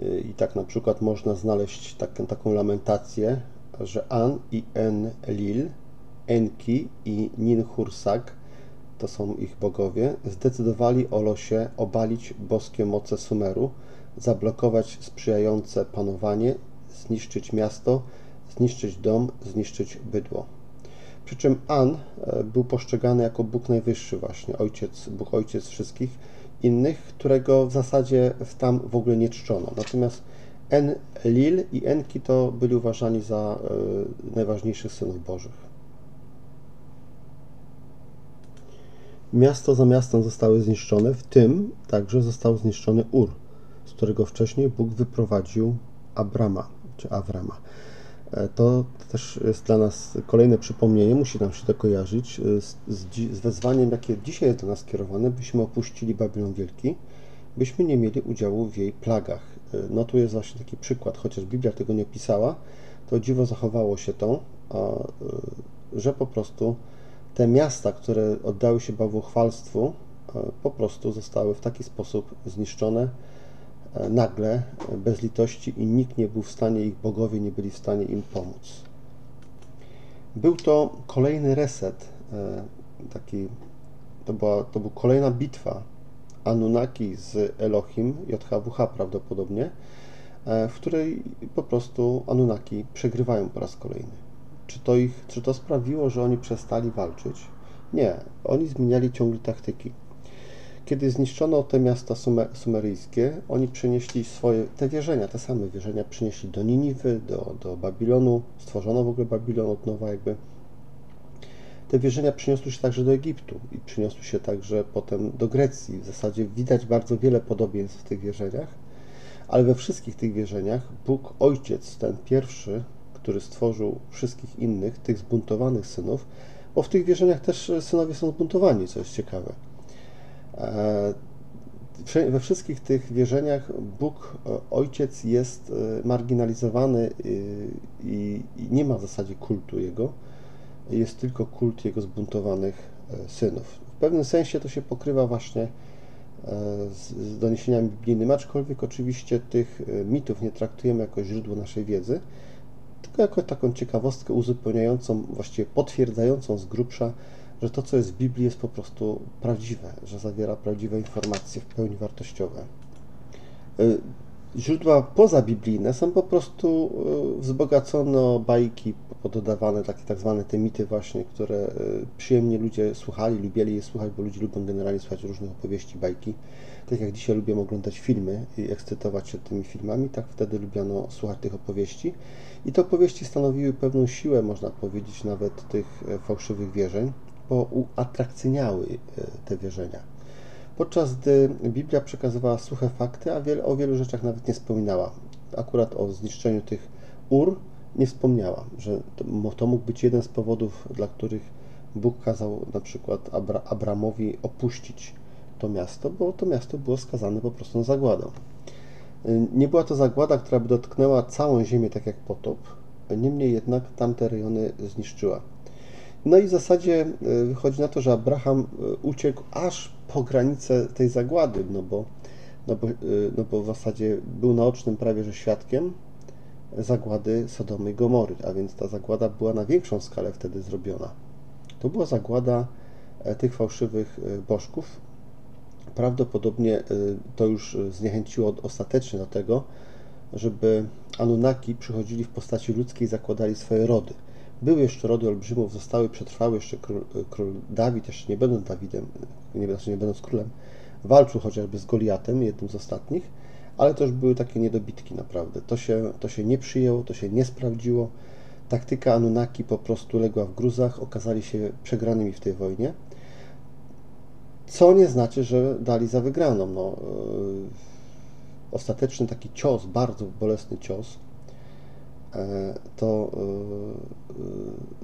Y, I tak na przykład można znaleźć tak, taką lamentację, że An i En Lil, Enki i Ninhursag, to są ich bogowie, zdecydowali o losie obalić boskie moce Sumeru, zablokować sprzyjające panowanie, zniszczyć miasto, zniszczyć dom, zniszczyć bydło. Przy czym An e, był postrzegany jako Bóg Najwyższy właśnie, ojciec, Bóg Ojciec wszystkich innych, którego w zasadzie tam w ogóle nie czczono. Natomiast En Lil i Enki to byli uważani za y, najważniejszych synów bożych. Miasto za miastem zostały zniszczone, w tym także został zniszczony Ur, z którego wcześniej Bóg wyprowadził Abrama, czy Awrama. E, to też jest dla nas kolejne przypomnienie, musi nam się to kojarzyć e, z, z, z wezwaniem, jakie dzisiaj jest do nas skierowane, byśmy opuścili Babilon Wielki, byśmy nie mieli udziału w jej plagach. E, no tu jest właśnie taki przykład, chociaż Biblia tego nie pisała, to dziwo zachowało się to, że po prostu te miasta, które oddały się bałwochwalstwu, po prostu zostały w taki sposób zniszczone, E, nagle, e, bez litości i nikt nie był w stanie, ich bogowie nie byli w stanie im pomóc. Był to kolejny reset, e, taki, to była, to była kolejna bitwa Anunnaki z Elohim, JHWH prawdopodobnie, w której po prostu Anunnaki przegrywają po raz kolejny. Czy to, ich, czy to sprawiło, że oni przestali walczyć? Nie, oni zmieniali ciągle taktyki. Kiedy zniszczono te miasta sumeryjskie, oni przenieśli swoje, te wierzenia, te same wierzenia przynieśli do Niniwy, do, do Babilonu, stworzono w ogóle Babilon od nowa jakby. Te wierzenia przyniosły się także do Egiptu i przyniosły się także potem do Grecji. W zasadzie widać bardzo wiele podobieństw w tych wierzeniach, ale we wszystkich tych wierzeniach Bóg Ojciec, ten pierwszy, który stworzył wszystkich innych, tych zbuntowanych synów, bo w tych wierzeniach też synowie są zbuntowani, co jest ciekawe E, we wszystkich tych wierzeniach Bóg, e, Ojciec jest e, marginalizowany i, nie ma w zasadzie kultu Jego. Jest tylko kult Jego zbuntowanych synów. W pewnym sensie to się pokrywa właśnie z doniesieniami biblijnymi, aczkolwiek oczywiście tych mitów nie traktujemy jako źródło naszej wiedzy, tylko jako taką ciekawostkę uzupełniającą, właściwie potwierdzającą z grubsza że to, co jest w Biblii, jest po prostu prawdziwe, że zawiera prawdziwe informacje w pełni wartościowe. Y, źródła pozabiblijne są po prostu y, wzbogacone o bajki, pododawane takie tak zwane te mity właśnie, które y, przyjemnie ludzie słuchali, lubili je słuchać, bo ludzie lubią generalnie słuchać różnych opowieści, bajki. Tak jak dzisiaj lubią oglądać filmy i ekscytować się tymi filmami, tak wtedy lubiano słuchać tych opowieści. I te opowieści stanowiły pewną siłę, można powiedzieć, nawet tych e, fałszywych wierzeń bo uatrakcyjniały e, te wierzenia. Podczas gdy Biblia przekazywała suche fakty, a wiele, o wielu rzeczach nawet nie wspominała. Akurat o zniszczeniu tych ur nie wspomniała, że to, to mógł być jeden z powodów, dla których Bóg kazał na przykład Abra, Abramowi opuścić to miasto, bo to miasto było skazane po prostu na zagładę. Nie była to zagłada, która by dotknęła całą ziemię, tak jak potop, niemniej jednak tamte rejony zniszczyła. No i w zasadzie e, wychodzi na to, że Abraham e, uciekł aż po granicę tej zagłady, no bo, no bo, e, no bo w zasadzie był naocznym prawie że świadkiem zagłady Sodomy i Gomory, a więc ta zagłada była na większą skalę wtedy zrobiona. To była zagłada tych fałszywych bożków. Prawdopodobnie to już zniechęciło ostatecznie do tego, żeby Anunnaki przychodzili w postaci ludzkiej i zakładali swoje rody. Były jeszcze rody olbrzymów, zostały, przetrwały jeszcze król, król Dawid, jeszcze nie będąc Dawidem, nie, znaczy nie będąc królem, walczył chociażby z Goliatem, jednym z ostatnich, ale już były takie niedobitki naprawdę. To się, to się nie przyjęło, to się nie sprawdziło. Taktyka Anunnaki po prostu legła w gruzach, okazali się przegranymi w tej wojnie, co nie znaczy, że dali za wygraną. No, yy, ostateczny taki cios, bardzo bolesny cios, E, to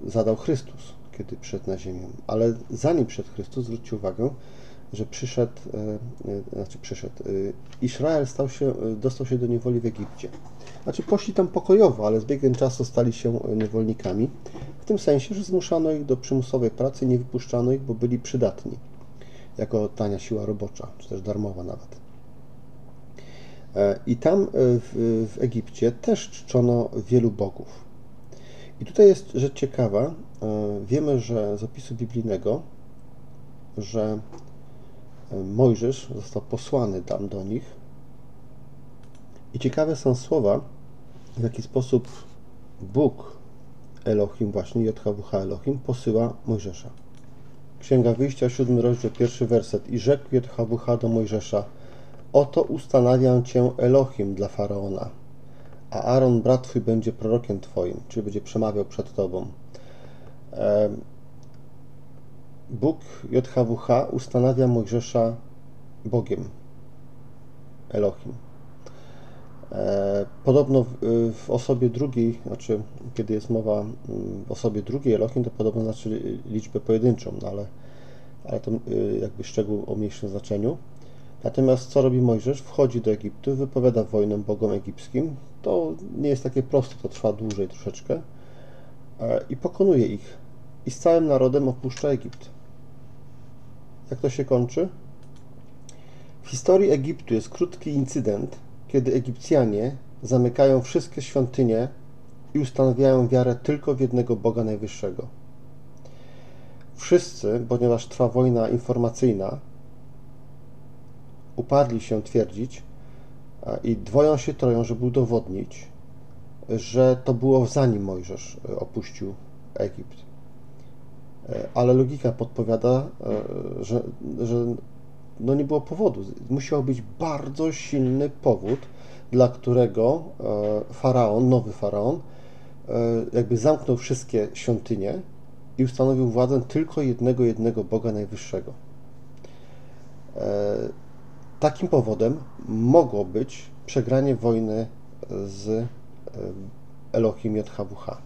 e, zadał Chrystus, kiedy przyszedł na ziemię. Ale zanim przed Chrystus, zwróćcie uwagę, że przyszedł, znaczy przyszedł, Izrael stał się, dostał się do niewoli w Egipcie. Znaczy poszli tam pokojowo, ale z biegiem czasu stali się niewolnikami, w tym sensie, że zmuszano ich do przymusowej pracy, nie wypuszczano ich, bo byli przydatni, jako tania siła robocza, czy też darmowa nawet. I tam w, w Egipcie też czczono wielu bogów. I tutaj jest rzecz ciekawa. Wiemy, że z opisu biblijnego, że Mojżesz został posłany tam do nich. I ciekawe są słowa, w jaki sposób Bóg Elohim, właśnie JHWH Elohim, posyła Mojżesza. Księga Wyjścia, 7 rozdział, pierwszy werset. I rzekł JHWH do Mojżesza, oto ustanawiam Cię Elohim dla Faraona, a Aaron, brat Twój, będzie prorokiem Twoim, czyli będzie przemawiał przed Tobą. Bóg JHWH ustanawia Mojżesza Bogiem, Elohim. E, podobno w, osobie drugiej, znaczy kiedy jest mowa mm, w osobie drugiej Elohim, to podobno znaczy liczbę pojedynczą, no ale, ale to y, jakby szczegół o mniejszym znaczeniu. Natomiast co robi Mojżesz? Wchodzi do Egiptu, wypowiada wojnę bogom egipskim. To nie jest takie proste, to trwa dłużej troszeczkę. E, I pokonuje ich. I z całym narodem opuszcza Egipt. Jak to się kończy? W historii Egiptu jest krótki incydent, kiedy Egipcjanie zamykają wszystkie świątynie i ustanawiają wiarę tylko w jednego Boga Najwyższego. Wszyscy, ponieważ trwa wojna informacyjna, upadli się twierdzić i dwoją się troją, żeby udowodnić, że to było zanim Mojżesz e, opuścił Egipt. E, ale logika podpowiada, e, że, że no nie było powodu. Musiał być bardzo silny powód, dla którego faraon, nowy faraon, jakby zamknął wszystkie świątynie i ustanowił władzę tylko jednego, jednego Boga Najwyższego. Takim powodem mogło być przegranie wojny z Elohim JHWH.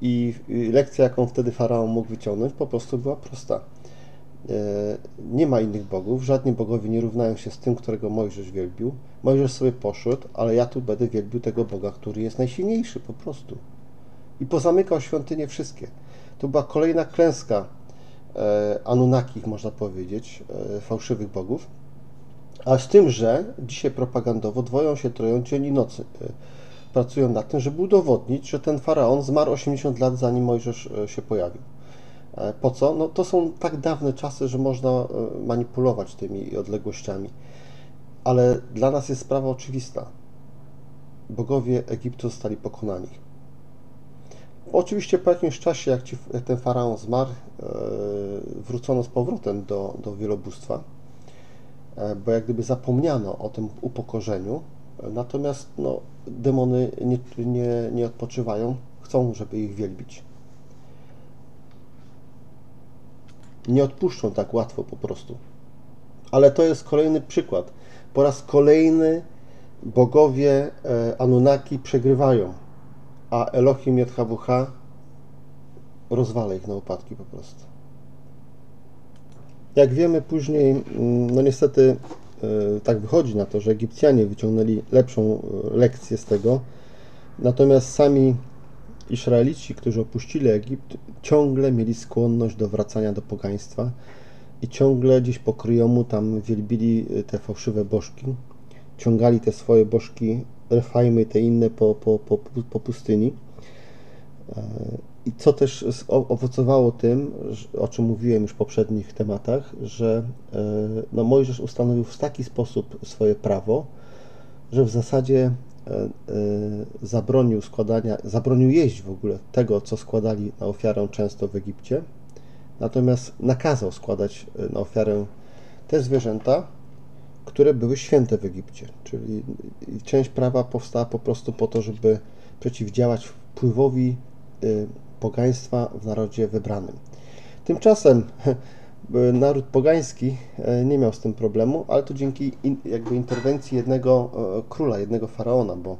I lekcja, jaką wtedy faraon mógł wyciągnąć, po prostu była prosta. E, nie ma innych bogów, żadni bogowie nie równają się z tym, którego Mojżesz wielbił. Mojżesz sobie poszedł, ale ja tu będę wielbił tego Boga, który jest najsilniejszy po prostu. I pozamykał świątynie wszystkie. To była kolejna klęska e, Anunnakich, można powiedzieć, e, fałszywych bogów a z tym, że dzisiaj propagandowo dwoją się, troją dzień i nocy. Pracują nad tym, żeby udowodnić, że ten faraon zmarł 80 lat zanim Mojżesz się pojawił. E, po co? No to są tak dawne czasy, że można manipulować tymi odległościami. Ale dla nas jest sprawa oczywista. Bogowie Egiptu zostali pokonani. Oczywiście po jakimś czasie, jak, ci, jak ten faraon zmarł, wrócono z powrotem do, do wielobóstwa E, bo jak gdyby zapomniano o tym upokorzeniu, natomiast no, demony nie, nie, nie odpoczywają, chcą, żeby ich wielbić. Nie odpuszczą tak łatwo po prostu. Ale to jest kolejny przykład. Po raz kolejny bogowie e, Anunnaki przegrywają, a Elohim JHWH rozwala ich na upadki po prostu. Jak wiemy później, mm, no niestety e, tak wychodzi na to, że Egipcjanie wyciągnęli lepszą e, lekcję z tego, natomiast sami Izraelici, którzy opuścili Egipt, ciągle mieli skłonność do wracania do pogaństwa i ciągle gdzieś po kryjomu tam wielbili e, te fałszywe bożki, ciągali te swoje bożki, refajmy te inne po, po, po, po pustyni. I co też owocowało tym, o czym mówiłem już w poprzednich tematach, że e, no, Mojżesz ustanowił w taki sposób swoje prawo, że w zasadzie e, e, zabronił składania, zabronił jeść w ogóle tego, co składali na ofiarę często w Egipcie, natomiast nakazał składać na ofiarę te zwierzęta, które były święte w Egipcie. Czyli część prawa powstała po prostu po to, żeby przeciwdziałać wpływowi pogaństwa w narodzie wybranym. Tymczasem naród pogański e, nie miał z tym problemu, ale to dzięki jakby interwencji jednego e, króla, jednego faraona, bo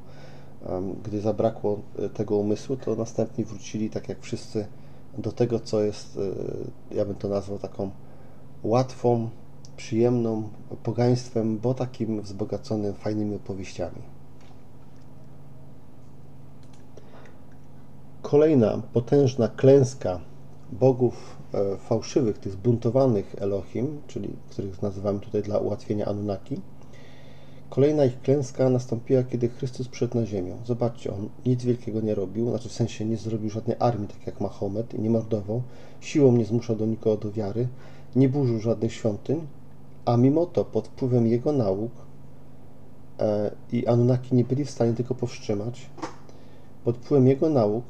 gdy zabrakło e, tego umysłu, to następni wrócili tak jak wszyscy do tego, co jest, ja bym to nazwał taką łatwą przyjemną pogaństwem, bo takim wzbogaconym fajnymi opowieściami. Kolejna potężna klęska bogów e, fałszywych, tych zbuntowanych Elohim, czyli których nazywamy tutaj dla ułatwienia Anunnaki. Kolejna ich klęska nastąpiła, kiedy Chrystus przyszedł na ziemię. Zobaczcie, on nic wielkiego nie robił, znaczy w sensie nie zrobił żadnej armii, tak jak Mahomet, i nie mordował, siłą nie zmuszał do nikogo do wiary, nie burzył żadnych świątyń, a mimo to pod wpływem jego nauk e, i Anunnaki nie byli w stanie tego powstrzymać, pod wpływem jego nauk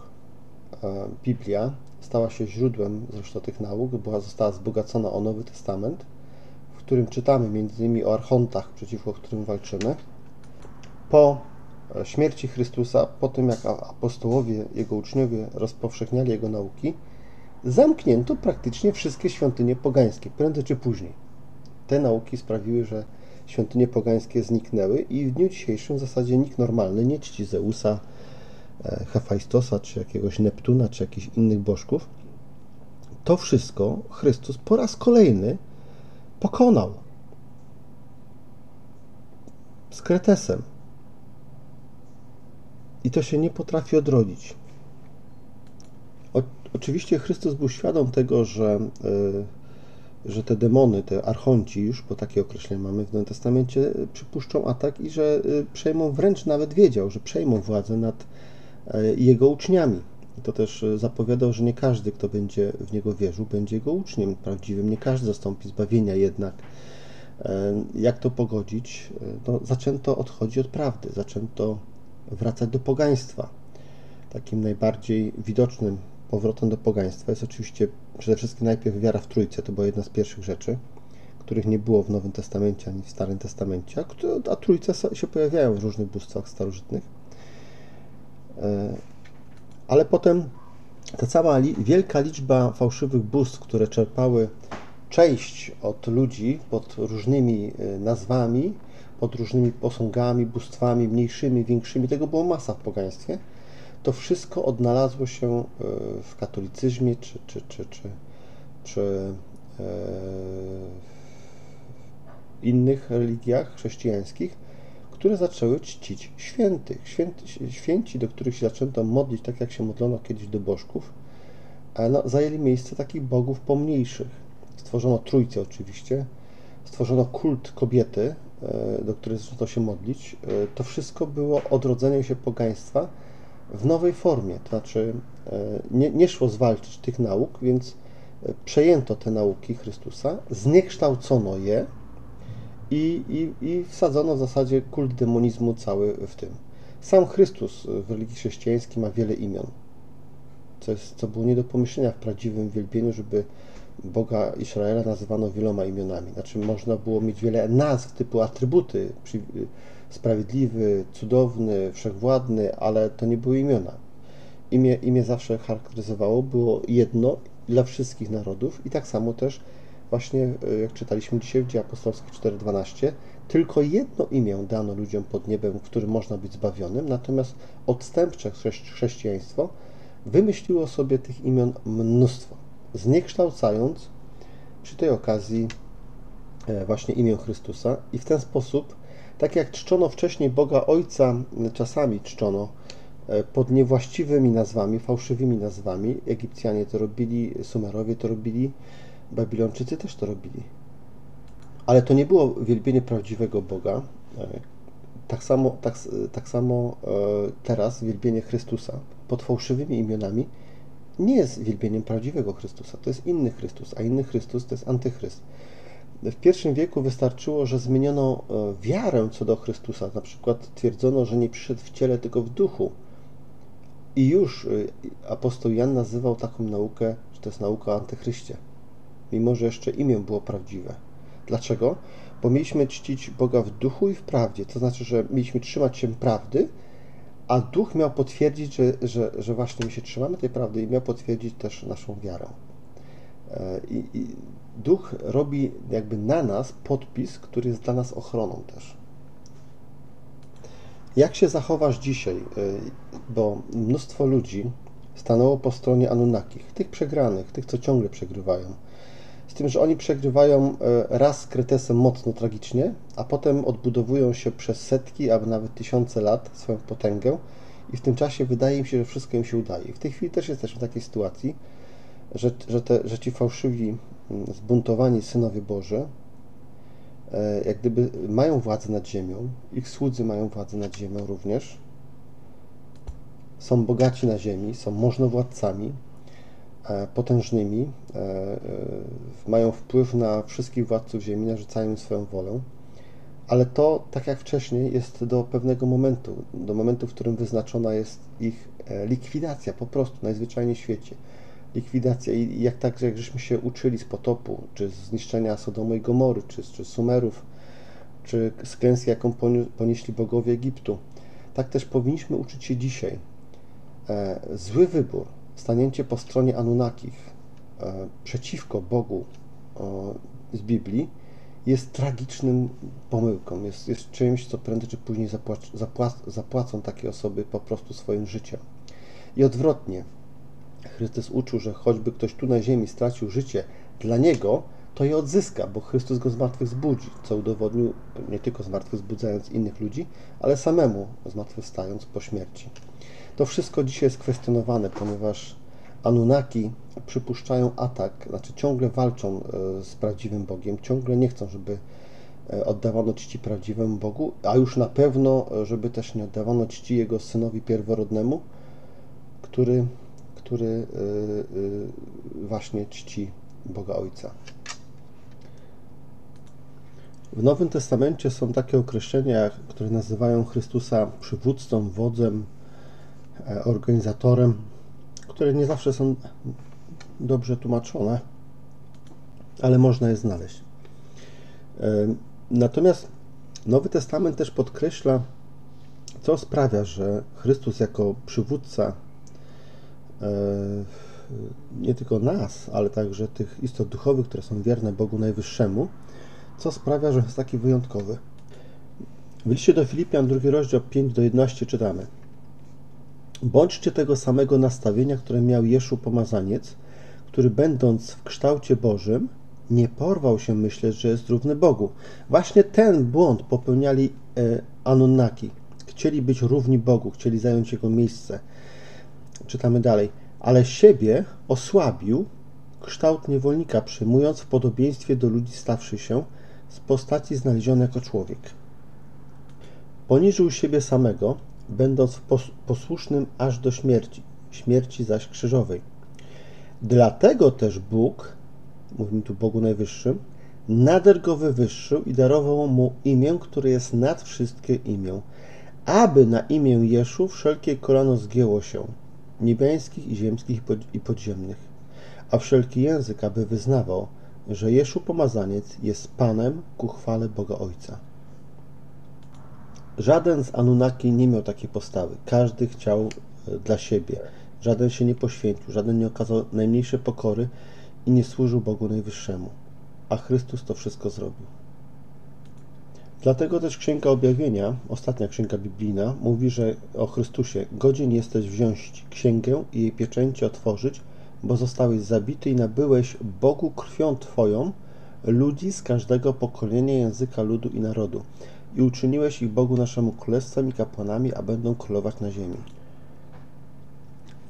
e, Biblia stała się źródłem zresztą tych nauk, była, została wzbogacona o Nowy Testament, w którym czytamy m.in. o archontach, przeciwko którym walczymy. Po e, śmierci Chrystusa, po tym jak apostołowie, jego uczniowie rozpowszechniali jego nauki, zamknięto praktycznie wszystkie świątynie pogańskie, prędzej czy później. Te nauki sprawiły, że świątynie pogańskie zniknęły i w dniu dzisiejszym w zasadzie nikt normalny nie czci Zeusa, Hefajstosa, czy jakiegoś Neptuna, czy jakichś innych bożków. To wszystko Chrystus po raz kolejny pokonał z Kretesem. I to się nie potrafi odrodzić. O, oczywiście Chrystus był świadom tego, że, y, że te demony, te archonci już, bo takie określenie mamy w Nowym Testamencie, przypuszczą atak i że y, przejmą, wręcz nawet wiedział, że przejmą władzę nad jego uczniami. To też zapowiadał, że nie każdy, kto będzie w niego wierzył, będzie jego uczniem prawdziwym. Nie każdy zastąpi zbawienia jednak. Jak to pogodzić? No, zaczęto odchodzić od prawdy, zaczęto wracać do pogaństwa. Takim najbardziej widocznym powrotem do pogaństwa jest oczywiście przede wszystkim najpierw wiara w Trójcę, to była jedna z pierwszych rzeczy, których nie było w Nowym Testamencie ani w Starym Testamencie, a, a Trójce się pojawiają w różnych bóstwach starożytnych. E, ale potem ta cała li wielka liczba fałszywych bóstw, które czerpały część od ludzi pod różnymi e, nazwami, pod różnymi posągami, bóstwami, mniejszymi, większymi, tego było masa w pogaństwie, to wszystko odnalazło się e, w katolicyzmie czy, czy, czy, czy, czy innych religiach chrześcijańskich, które zaczęły czcić świętych. Święty, święci, do których się zaczęto modlić, tak jak się modlono kiedyś do bożków, no, zajęli miejsce takich bogów pomniejszych. Stworzono trójcę oczywiście, stworzono kult kobiety, e, do której zaczęto się modlić. To wszystko było odrodzeniem się pogaństwa, w nowej formie, to znaczy e, nie, nie szło zwalczyć tych nauk, więc e, przejęto te nauki Chrystusa, zniekształcono je i, i, i wsadzono w zasadzie kult demonizmu cały w tym. Sam Chrystus w religii chrześcijańskiej ma wiele imion, co, jest, co było nie do pomyślenia w prawdziwym wielbieniu, żeby Boga Izraela nazywano wieloma imionami. Znaczy można było mieć wiele nazw typu atrybuty, sprawiedliwy, cudowny, wszechwładny, ale to nie były imiona. Imię, imię zawsze charakteryzowało, było jedno dla wszystkich narodów i tak samo też właśnie, e, jak czytaliśmy dzisiaj w Dzieje Apostolskich 4.12, tylko jedno imię dano ludziom pod niebem, w którym można być zbawionym, natomiast odstępcze chrześcijaństwo wymyśliło sobie tych imion mnóstwo, zniekształcając przy tej okazji e, właśnie imię Chrystusa i w ten sposób tak jak czczono wcześniej Boga Ojca, czasami czczono e, pod niewłaściwymi nazwami, fałszywymi nazwami. Egipcjanie to robili, Sumerowie to robili, Babilończycy też to robili. Ale to nie było wielbienie prawdziwego Boga. E, tak samo, tak, tak samo e, teraz wielbienie Chrystusa pod fałszywymi imionami nie jest wielbieniem prawdziwego Chrystusa. To jest inny Chrystus, a inny Chrystus to jest antychryst. W pierwszym wieku wystarczyło, że zmieniono e, wiarę co do Chrystusa. Na przykład twierdzono, że nie przyszedł w ciele, tylko w duchu. I już e, apostoł Jan nazywał taką naukę, że to jest nauka o antychryście. Mimo, że jeszcze imię było prawdziwe. Dlaczego? Bo mieliśmy czcić Boga w duchu i w prawdzie. To znaczy, że mieliśmy trzymać się prawdy, a duch miał potwierdzić, że, że, że właśnie my się trzymamy tej prawdy i miał potwierdzić też naszą wiarę. E, I, I, duch robi jakby na nas podpis, który jest dla nas ochroną też. Jak się zachowasz dzisiaj? E, bo mnóstwo ludzi stanęło po stronie Anunnakich, tych przegranych, tych, co ciągle przegrywają. Z tym, że oni przegrywają e, raz z Kretesem mocno tragicznie, a potem odbudowują się przez setki, albo nawet tysiące lat swoją potęgę. I w tym czasie wydaje im się, że wszystko im się udaje. W tej chwili też jesteśmy w takiej sytuacji, że, że, te, że ci fałszywi, mm, zbuntowani synowie Boży, e, jak gdyby mają władzę nad ziemią, ich słudzy mają władzę nad ziemią również, są bogaci na ziemi, są możnowładcami, potężnymi, e, mają wpływ na wszystkich władców ziemi, narzucają im swoją wolę, ale to, tak jak wcześniej, jest do pewnego momentu, do momentu, w którym wyznaczona jest ich likwidacja po prostu, najzwyczajniej w świecie likwidacja. I jak tak, jak żeśmy się uczyli z potopu, czy z zniszczenia Sodomu i Gomory, czy, czy Sumerów, czy z klęski, jaką ponieśli bogowie Egiptu, tak też powinniśmy uczyć się dzisiaj. E, zły wybór, stanięcie po stronie Anunnakich e, przeciwko Bogu e, z Biblii jest tragicznym pomyłką, jest, jest czymś, co prędzej czy później zapłac, zapłac, zapłacą takie osoby po prostu swoim życiem. I odwrotnie, Chrystus uczył, że choćby ktoś tu na ziemi stracił życie dla Niego, to je odzyska, bo Chrystus go zmartwychwzbudzi, co udowodnił nie tylko zmartwychwzbudzając innych ludzi, ale samemu zmartwychwstając po śmierci. To wszystko dzisiaj jest kwestionowane, ponieważ Anunnaki przypuszczają atak, znaczy ciągle walczą e, z prawdziwym Bogiem, ciągle nie chcą, żeby e, oddawano czci prawdziwemu Bogu, a już na pewno, e, żeby też nie oddawano czci Jego Synowi Pierworodnemu, który który właśnie czci Boga Ojca. W Nowym Testamencie są takie określenia, które nazywają Chrystusa przywódcą, wodzem, organizatorem, które nie zawsze są dobrze tłumaczone, ale można je znaleźć. E, natomiast Nowy Testament też podkreśla, co sprawia, że Chrystus jako przywódca E, nie tylko nas, ale także tych istot duchowych, które są wierne Bogu Najwyższemu, co sprawia, że jest taki wyjątkowy. W liście do Filipian, drugi rozdział 5 do 11 czytamy Bądźcie tego samego nastawienia, które miał Jeszu Pomazaniec, który będąc w kształcie Bożym, nie porwał się myśleć, że jest równy Bogu. Właśnie ten błąd popełniali e, Anunnaki. Chcieli być równi Bogu, chcieli zająć Jego miejsce – Czytamy dalej. Ale siebie osłabił kształt niewolnika, przyjmując w podobieństwie do ludzi stawszy się z postaci znaleziony jako człowiek. Poniżył siebie samego, będąc posłusznym aż do śmierci, śmierci zaś krzyżowej. Dlatego też Bóg, mówimy tu Bogu Najwyższym, nader go wywyższył i darował mu imię, które jest nad wszystkie imię, aby na imię Jeszu wszelkie kolano zgięło się – niebiańskich i ziemskich i podziemnych, a wszelki język, aby wyznawał, że Jeszu Pomazaniec jest Panem ku chwale Boga Ojca. Żaden z Anunnaki nie miał takiej postawy. Każdy chciał e, dla siebie. Żaden się nie poświęcił, żaden nie okazał najmniejszej pokory i nie służył Bogu Najwyższemu. A Chrystus to wszystko zrobił. Dlatego też Księga Objawienia, ostatnia księga biblijna, mówi, że o Chrystusie godzien jesteś wziąć księgę i jej pieczęcie otworzyć, bo zostałeś zabity i nabyłeś Bogu krwią Twoją ludzi z każdego pokolenia, języka, ludu i narodu i uczyniłeś ich Bogu naszemu królestwem i kapłanami, a będą królować na ziemi.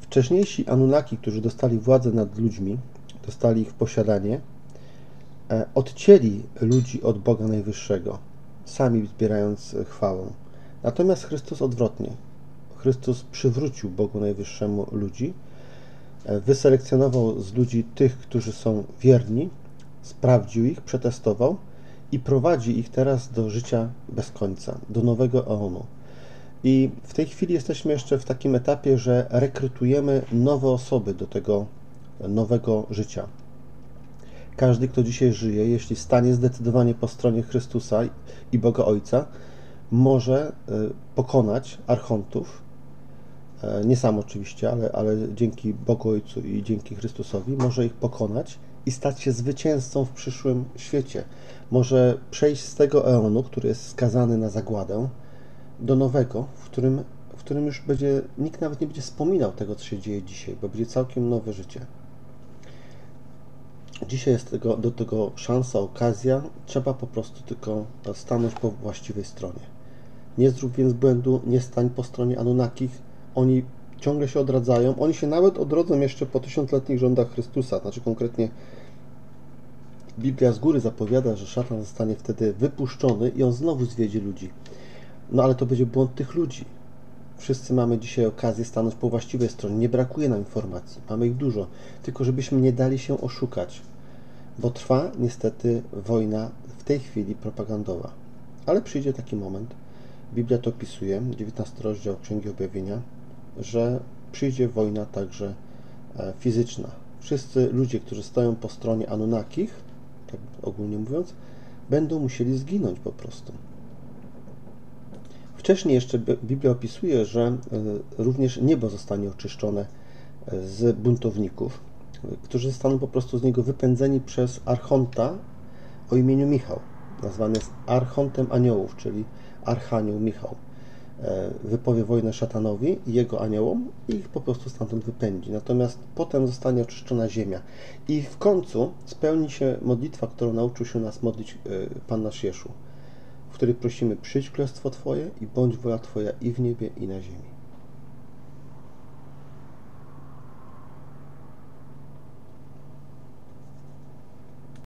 Wcześniejsi Anunnaki, którzy dostali władzę nad ludźmi, dostali ich w posiadanie, e, odcięli ludzi od Boga Najwyższego sami zbierając chwałę. Natomiast Chrystus odwrotnie. Chrystus przywrócił Bogu Najwyższemu ludzi, e, wyselekcjonował z ludzi tych, którzy są wierni, sprawdził ich, przetestował i prowadzi ich teraz do życia bez końca, do nowego eonu. I w tej chwili jesteśmy jeszcze w takim etapie, że rekrutujemy nowe osoby do tego nowego życia. Każdy, kto dzisiaj żyje, jeśli stanie zdecydowanie po stronie Chrystusa i Boga Ojca, może e, pokonać archontów, e, nie sam oczywiście, ale, ale dzięki Bogu Ojcu i dzięki Chrystusowi, może ich pokonać i stać się zwycięzcą w przyszłym świecie. Może przejść z tego eonu, który jest skazany na zagładę, do nowego, w którym, w którym już będzie, nikt nawet nie będzie wspominał tego, co się dzieje dzisiaj, bo będzie całkiem nowe życie. Dzisiaj jest tego, do tego szansa, okazja. Trzeba po prostu tylko stanąć po właściwej stronie. Nie zrób więc błędu, nie stań po stronie Anunnakich. Oni ciągle się odradzają. Oni się nawet odrodzą jeszcze po tysiącletnich rządach Chrystusa. Znaczy konkretnie Biblia z góry zapowiada, że szatan zostanie wtedy wypuszczony i on znowu zwiedzie ludzi. No ale to będzie błąd tych ludzi. Wszyscy mamy dzisiaj okazję stanąć po właściwej stronie. Nie brakuje nam informacji, mamy ich dużo. Tylko żebyśmy nie dali się oszukać, bo trwa niestety wojna w tej chwili propagandowa. Ale przyjdzie taki moment, Biblia to opisuje, 19 rozdział Księgi Objawienia, że przyjdzie wojna także e, fizyczna. Wszyscy ludzie, którzy stoją po stronie Anunnakich, tak ogólnie mówiąc, będą musieli zginąć po prostu. Wcześniej jeszcze Biblia opisuje, że e, również niebo zostanie oczyszczone e, z buntowników, którzy zostaną po prostu z niego wypędzeni przez archonta o imieniu Michał. Nazwany jest archontem aniołów, czyli archanioł Michał. E, wypowie wojnę szatanowi i jego aniołom i ich po prostu stamtąd wypędzi. Natomiast potem zostanie oczyszczona ziemia. I w końcu spełni się modlitwa, którą nauczył się nas modlić Pan nasz Jeszu w której prosimy przyjdź królestwo Twoje i bądź wola Twoja i w niebie i na ziemi.